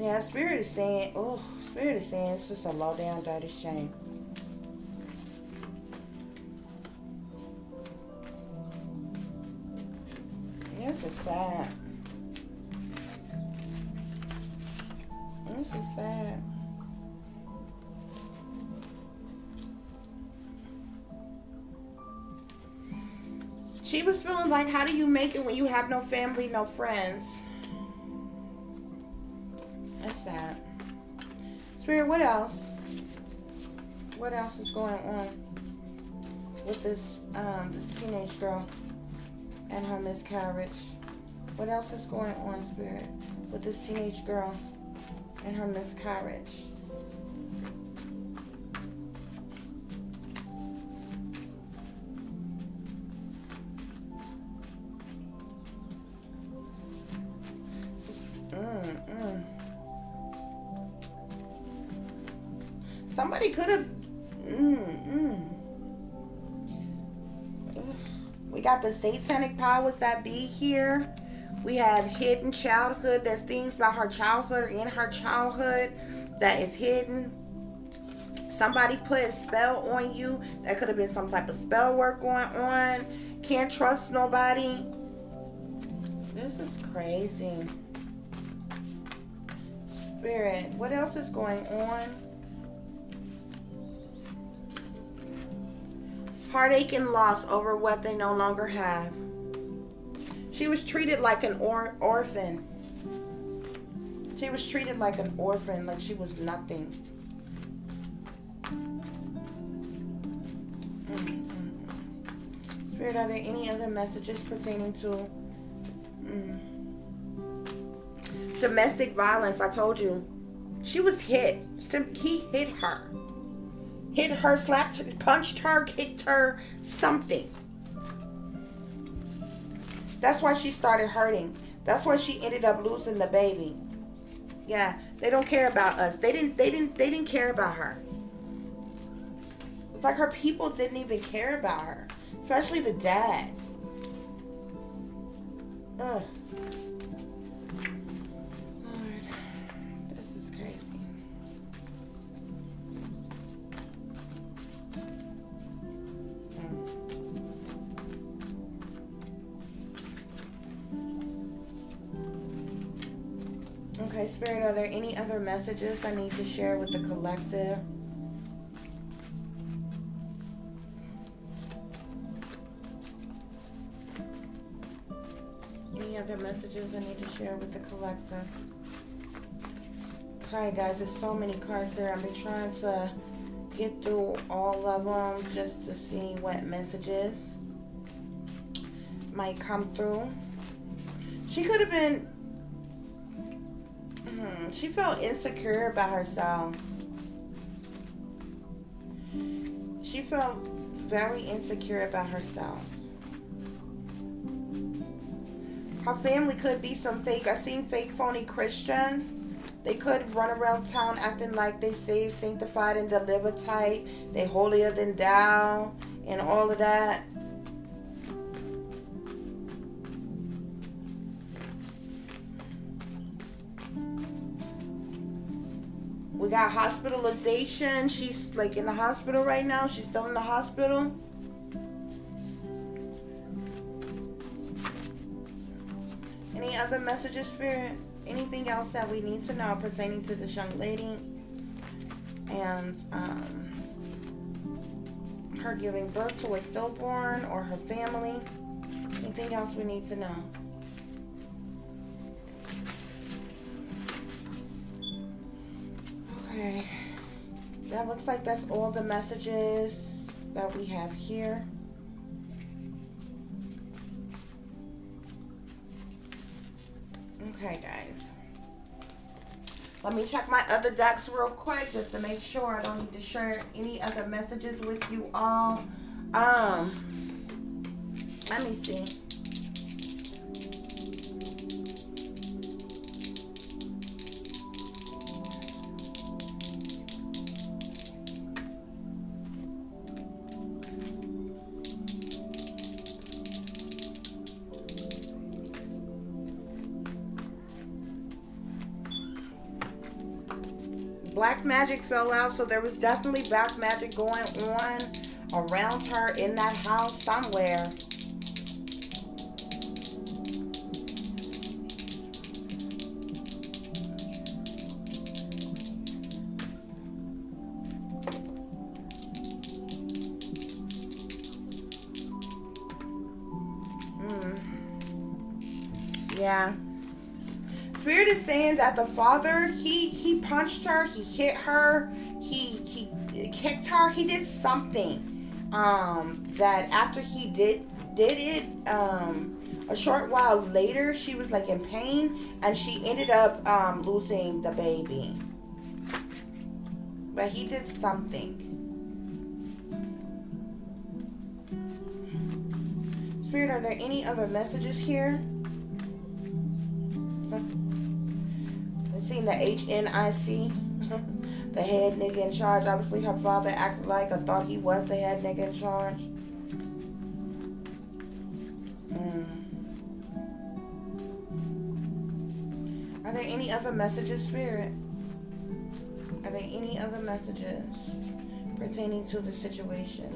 Yeah, Spirit is saying, oh, Spirit is saying it's just a low down dirty shame. This is sad. This is sad. She was feeling like, how do you make it when you have no family, no friends? That's that. Spirit, what else? What else is going on with this um, this teenage girl and her miscarriage? What else is going on, Spirit, with this teenage girl and her miscarriage? The satanic powers that be here. We have hidden childhood. There's things about her childhood or in her childhood that is hidden. Somebody put a spell on you. That could have been some type of spell work going on. Can't trust nobody. This is crazy. Spirit, what else is going on? Heartache and loss over what they no longer have. She was treated like an or- orphan. She was treated like an orphan, like she was nothing. Mm-mm. Spirit, are there any other messages pertaining to mm. domestic violence? I told you, she was hit. He hit her hit her, slapped, punched her, kicked her, something. That's why she started hurting. That's why she ended up losing the baby. Yeah, they don't care about us. They didn't they didn't they didn't care about her. It's like her people didn't even care about her. Especially the dad. Ugh. Okay, Spirit, are there any other messages I need to share with the collective? Any other messages I need to share with the collective? Sorry, guys, there's so many cards there. I've been trying to get through all of them just to see what messages might come through. She could have been Hmm, she felt insecure about herself. She felt very insecure about herself. Her family could be some fake. I've seen fake phony Christians. They could run around town acting like they saved, sanctified, and delivered type. They holier than thou and all of that. We got hospitalization. She's like in the hospital right now. She's still in the hospital. Any other messages, Spirit? Anything else that we need to know pertaining to this young lady and um, her giving birth to a stillborn or her family? Anything else we need to know? Okay. That looks like that's all the messages that we have here. Okay, guys. Let me check my other decks real quick just to make sure I don't need to share any other messages with you all. Um, let me see. Black magic fell out, so there was definitely black magic going on around her in that house somewhere. Hmm. Yeah. Spirit is saying that the father, he he punched her, he hit her, he he kicked her, he did something. Um, that after he did did it, um, a short while later, she was like in pain, and she ended up um, losing the baby. But he did something. Spirit, are there any other messages here? Seen the HNIC, (laughs) the head nigga in charge. Obviously, her father acted like or thought he was the head nigga in charge. Mm. Are there any other messages, Spirit? Are there any other messages pertaining to the situation?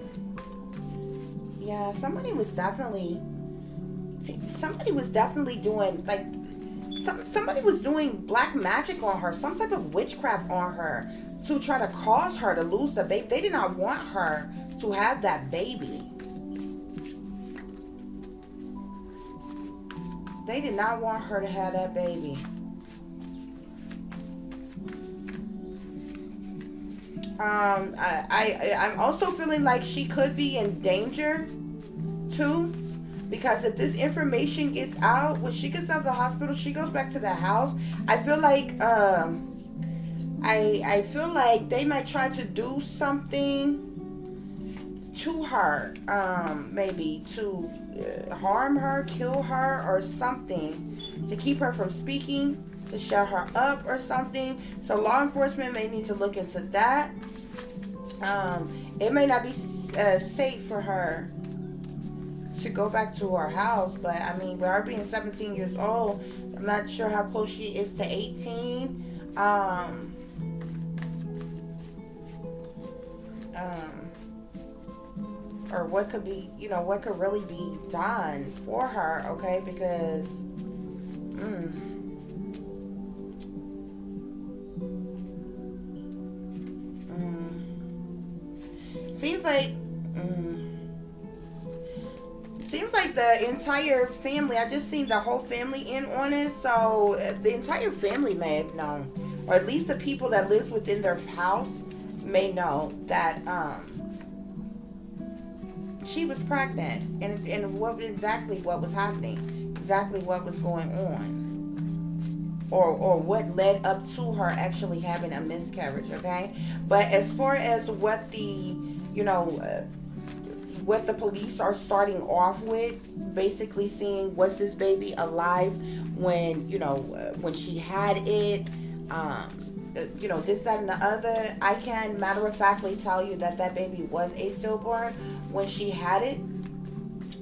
Yeah, somebody was definitely. Somebody was definitely doing like some, somebody was doing black magic on her, some type of witchcraft on her to try to cause her to lose the baby. They did not want her to have that baby. They did not want her to have that baby. Um, I, I, I'm also feeling like she could be in danger too because if this information gets out when she gets out of the hospital she goes back to the house. I feel like um i i feel like they might try to do something to her um maybe to uh, harm her kill her or something to keep her from speaking to shut her up or something. So law enforcement may need to look into that. Um it may not be uh, safe for her to go back to her house. But I mean, with her being 17 years old, I'm not sure how close she is to 18. Um, um, or what could be, you know, what could really be done for her, okay? Because, mm, mm, seems like, mm, seems like the entire family i just seen the whole family in on it so uh, the entire family may have known. Or at least the people that lives within their house may know that um she was pregnant and and what exactly what was happening exactly what was going on. Or or what led up to her actually having a miscarriage okay? But as far as what the you know uh, what the police are starting off with basically seeing was this baby alive when you know uh, when she had it um, uh, you know this that and the other. I can matter of factly tell you that that baby was a stillborn when she had it.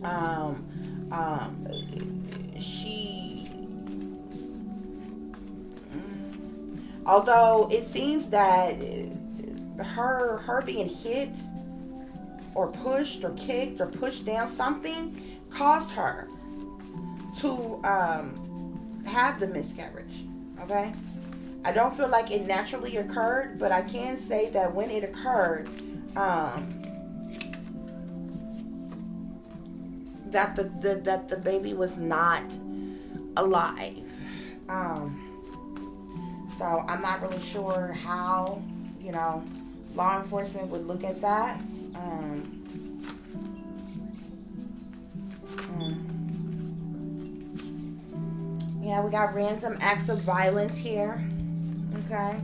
Um, um, she mm, although it seems that her her being hit or pushed or kicked or pushed down something caused her to um, have the miscarriage okay? I don't feel like it naturally occurred but i can say that when it occurred um, that the, the that the baby was not alive. Um, so i'm not really sure how you know law enforcement would look at that. Um, hmm. Yeah, we got random acts of violence here. Okay.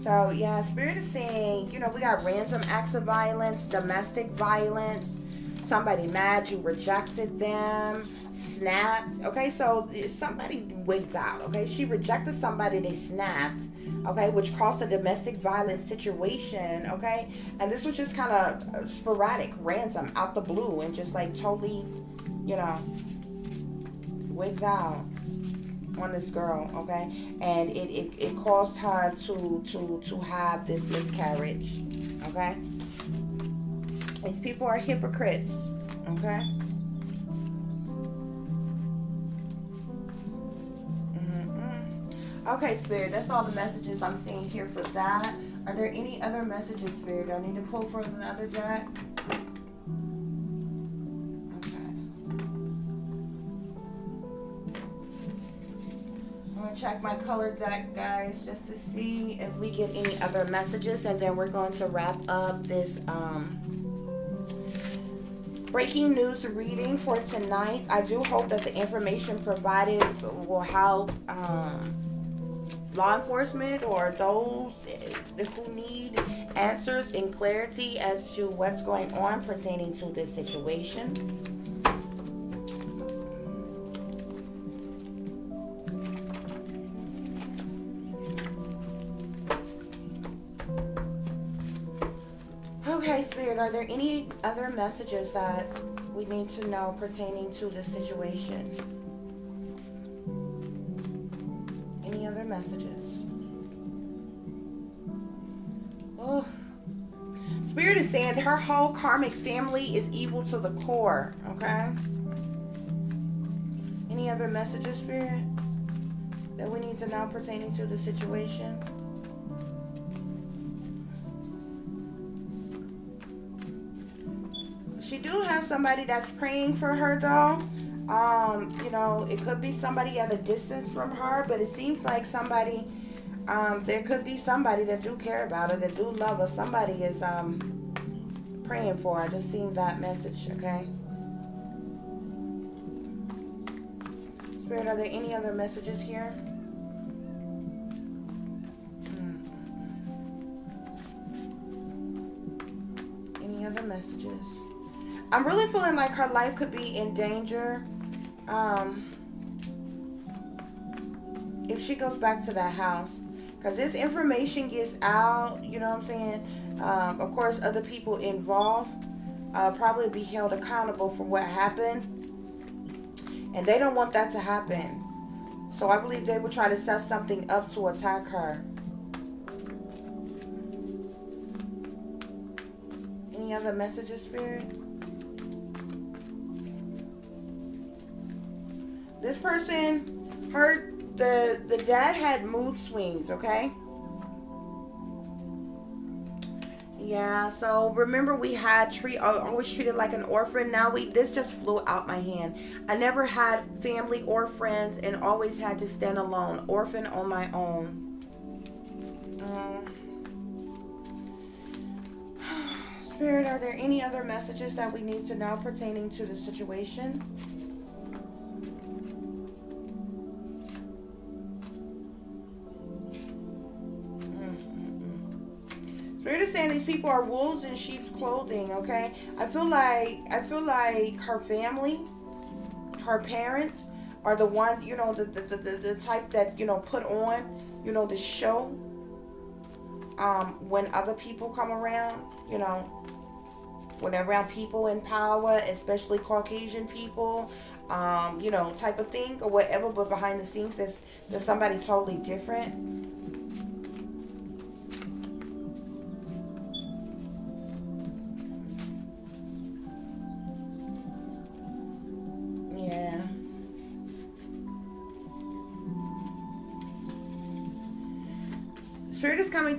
So, yeah, Spirit is saying, you know, we got random acts of violence, domestic violence, somebody mad you rejected them, snaps. Okay, so somebody wigs out. Okay, she rejected somebody, they snapped okay, which caused a domestic violence situation, okay? And this was just kind of sporadic, random, out the blue, and just like totally, you know, wigs out. on this girl, okay? And it, it, it caused her to to to have this miscarriage. Okay? These people are hypocrites. Okay? Okay, Spirit, that's all the messages I'm seeing here for that. Are there any other messages, Spirit? Do I need to pull for another deck? Okay. I'm gonna check my color deck, guys, just to see if we get any other messages. And then we're going to wrap up this um, breaking news reading for tonight. I do hope that the information provided will help um, law enforcement or those eh, who need answers and clarity as to what's going on pertaining to this situation. Okay, Spirit, are there any other messages that we need to know pertaining to this situation? Messages? Oh. Spirit is saying that her whole karmic family is evil to the core, okay? Any other messages, Spirit, that we need to know pertaining to the situation? she do have somebody that's praying for her though. Um, you know, it could be somebody at a distance from her, but it seems like somebody, um, there could be somebody that do care about her, that do love her. Somebody is um, praying for. I just seen that message, okay? Spirit, are there any other messages here? Hmm. Any other messages? I'm really feeling like her life could be in danger. Um, if she goes back to that house. Because this information gets out, you know what I'm saying? Um, of course, other people involved uh, probably be held accountable for what happened. And they don't want that to happen. So I believe they will try to set something up to attack her. Any other messages, Spirit? This person, her, the, the dad had mood swings, okay? Yeah, so remember we had treat always treated like an orphan. Now we this just flew out my hand. I never had family or friends and always had to stand alone, orphan on my own. Um, (sighs) Spirit, are there any other messages that we need to know pertaining to the situation? These people are wolves in sheep's clothing, okay? I feel like I feel like her family, her parents are the ones, you know, the the, the, the type that, you know, put on, you know, the show um, when other people come around, you know, when they're around people in power, especially Caucasian people, um, you know, type of thing or whatever, but behind the scenes there's, there's somebody totally different.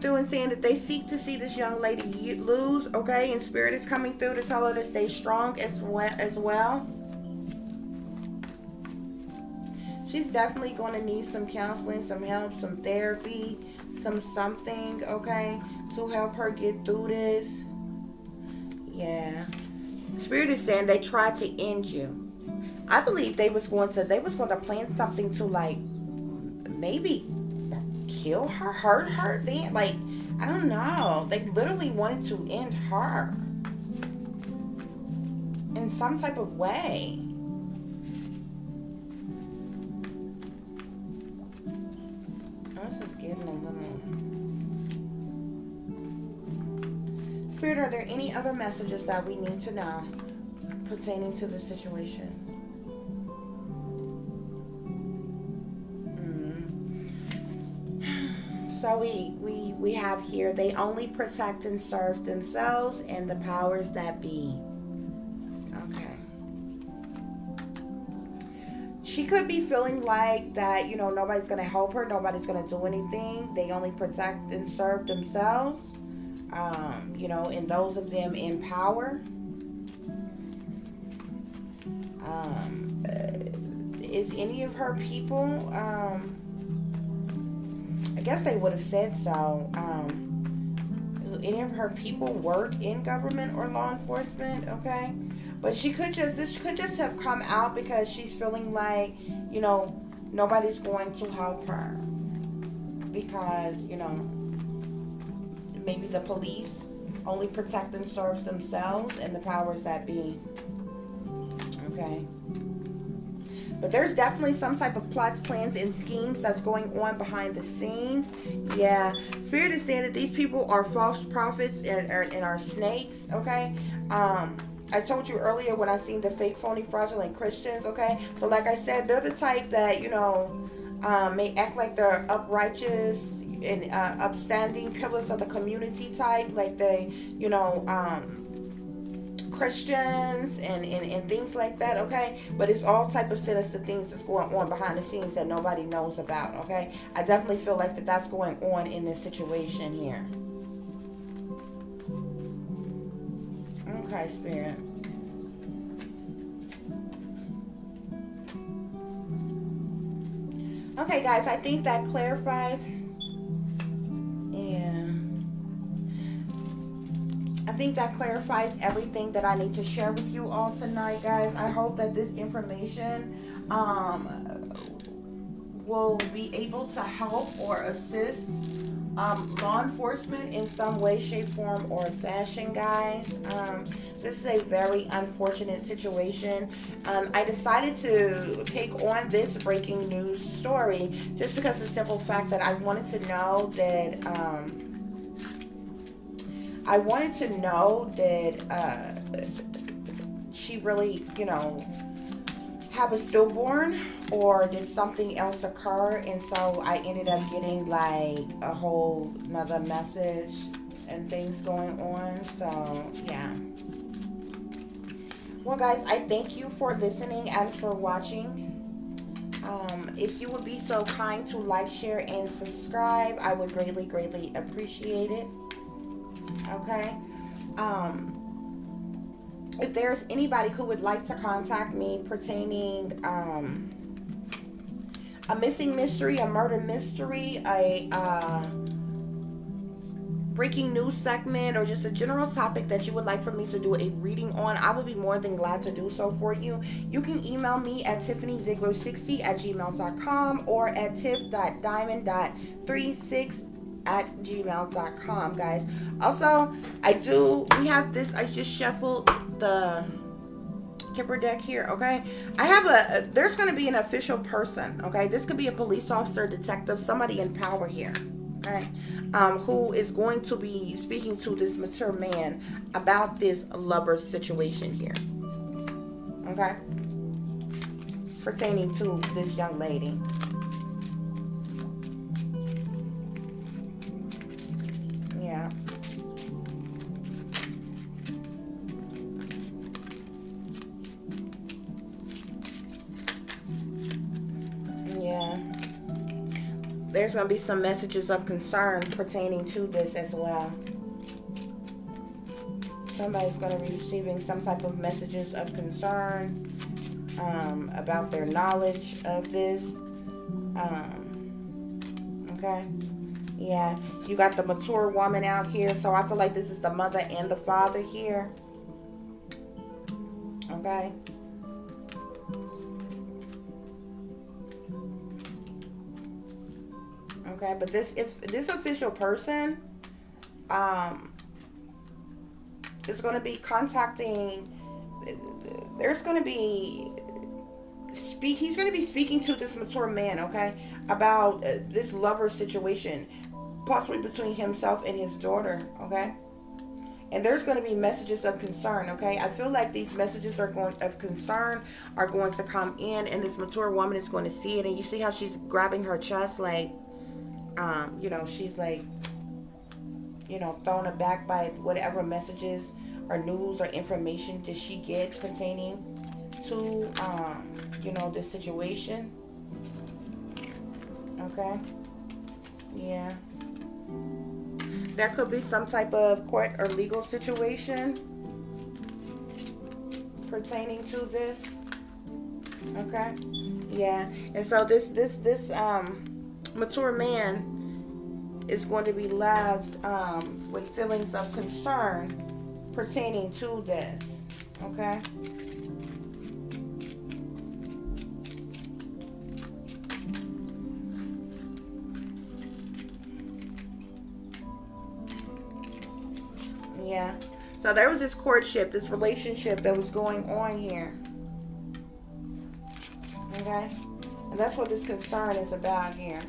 Through and saying that they seek to see this young lady lose, okay? And Spirit is coming through to tell her to stay strong as well. As well. She's definitely going to need some counseling, some help, some therapy, some something, okay? To help her get through this. Yeah. Spirit is saying they tried to end you. I believe they was going to they was going to plan something to like maybe kill her, hurt her then? Like, I don't know. They literally wanted to end her in some type of way. Oh, this is getting a little. Spirit, are there any other messages that we need to know pertaining to the situation? So we we we have here they only protect and serve themselves and the powers that be. Okay. She could be feeling like that, you know, nobody's gonna help her, nobody's gonna do anything. They only protect and serve themselves. Um, you know, and those of them in power. Um, uh, is any of her people um, guess they would have said so. Um, any of her people work in government or law enforcement, okay? But she could just this could just have come out because she's feeling like, you know, nobody's going to help her because you know maybe the police only protect and serve themselves and the powers that be. Okay. But there's definitely some type of plots, plans, and schemes that's going on behind the scenes. Yeah. Spirit is saying that these people are false prophets and, and are snakes, okay? Um, I told you earlier when I seen the fake, phony, fraudulent Christians, okay? So like I said, they're the type that, you know, um, may act like they're uprighteous and uh, upstanding pillars of the community type. Like they, you know, um, Christians and, and, and things like that, okay? But it's all type of sinister things that's going on behind the scenes that nobody knows about, okay? I definitely feel like that that's going on in this situation here. Okay, Spirit. Okay, guys, I think that clarifies. Yeah. I think that clarifies everything that I need to share with you all tonight, guys. I hope that this information um, will be able to help or assist um, law enforcement in some way, shape, form, or fashion, guys. Um, this is a very unfortunate situation. Um, I decided to take on this breaking news story just because the simple fact that I wanted to know that. Um, I wanted to know that uh, she really, you know, have a stillborn or did something else occur and so I ended up getting like a whole another message and things going on. So yeah. Well guys I thank you for listening and for watching. Um, if you would be so kind to like share and subscribe I would greatly greatly appreciate it okay um if there's anybody who would like to contact me pertaining um a missing mystery a murder mystery a uh breaking news segment or just a general topic that you would like for me to do a reading on, I would be more than glad to do so for you. You can email me at tiffanyziegler60 at gmail.com or at tiff.diamond.36 at gmail.com guys. Also i do we have this i just shuffled the kipper deck here okay? I have a, a there's going to be an official person okay? This could be a police officer detective somebody in power here okay? Um, who is going to be speaking to this mature man about this lover situation here okay? Pertaining to this young lady there's going to be some messages of concern pertaining to this as well. Somebody's going to be receiving some type of messages of concern um, about their knowledge of this. Um, okay. Yeah you got the mature woman out here so i feel like this is the mother and the father here. Okay okay but this if this official person um is going to be contacting there's going to be speak he's going to be speaking to this mature man okay about uh, this lover situation possibly between himself and his daughter okay? And there's going to be messages of concern okay? I feel like these messages are going of concern are going to come in and this mature woman is going to see it and you see how she's grabbing her chest like um, you know, she's like, you know, thrown aback by whatever messages or news or information did she get pertaining to, um, you know, this situation. Okay. Yeah. There could be some type of court or legal situation pertaining to this. Okay. Yeah. And so this this this um mature man is going to be left um, with feelings of concern pertaining to this. Okay. Yeah. So there was this courtship, this relationship that was going on here. Okay? And that's what this concern is about here.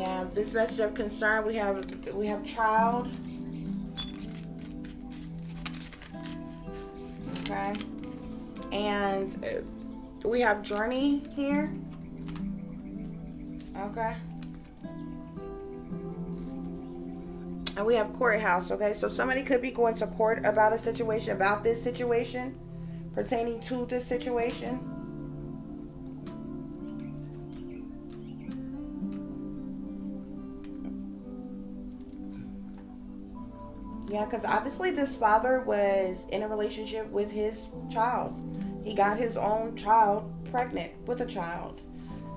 Yeah, this message of concern, we have we have child. Okay. And uh, we have journey here. Okay. And we have courthouse, okay? So somebody could be going to court about a situation, about this situation, pertaining to this situation. Yeah, because obviously this father was in a relationship with his child. He got his own child pregnant with a child.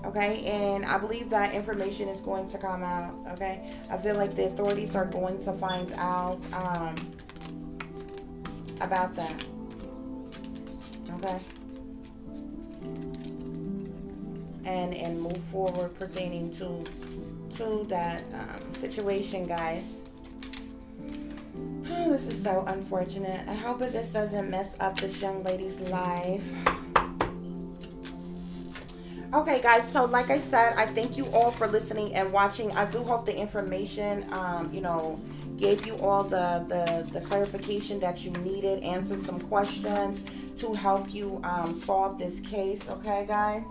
Okay, and I believe that information is going to come out. Okay, I feel like the authorities are going to find out um, about that. Okay, and and move forward pertaining to to that um, situation, guys. This is so unfortunate. I hope this doesn't mess up this young lady's life. Okay, guys, so like I said, I thank you all for listening and watching. I do hope the information, um, you know, gave you all the, the, the clarification that you needed, answered some questions to help you um, solve this case, okay, guys?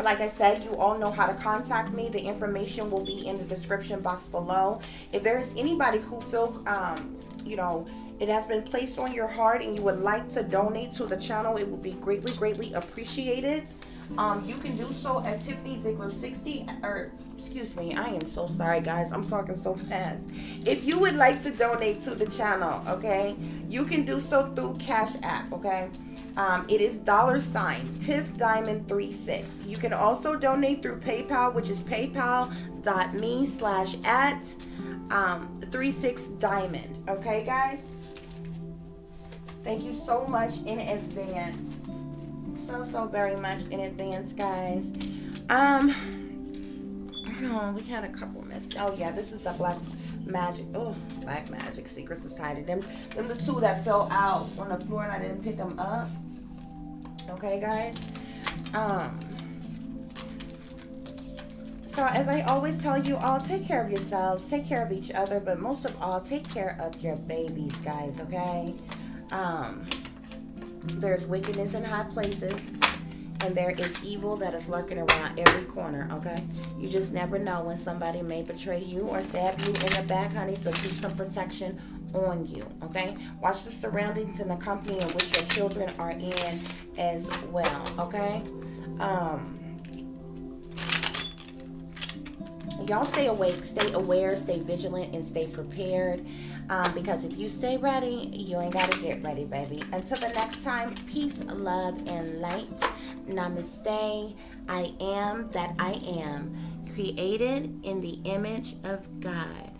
Like I said, you all know how to contact me. The information will be in the description box below. If there's anybody who feel, um, you know, it has been placed on your heart and you would like to donate to the channel, it would be greatly, greatly appreciated. Um, you can do so at Tiffany Ziegler 60, or excuse me, I am so sorry guys, I'm talking so fast. If you would like to donate to the channel, okay, you can do so through Cash App, okay? Um, it is dollar sign Tiff Diamond 36. You can also donate through PayPal, which is paypal.me slash at um, 36 Diamond. Okay, guys? Thank you so much in advance. So, so very much in advance, guys. Um, oh, we had a couple messages. Oh, yeah, this is the Black Magic. Oh, Black Magic Secret Society. Them, them the two that fell out on the floor and I didn't pick them up. Okay, guys. Um, so as I always tell you all, take care of yourselves, take care of each other, but most of all, take care of your babies, guys, okay? Um, there's wickedness in high places, and there is evil that is lurking around every corner, okay? You just never know when somebody may betray you or stab you in the back, honey, so keep some protection on you, okay? Watch the surroundings and the company in which your children are in as well, okay? Um, y'all stay awake, stay aware, stay vigilant, and stay prepared. Um, because if you stay ready, you ain't got to get ready, baby. Until the next time, peace, love, and light. Namaste. I am that I am, created in the image of God.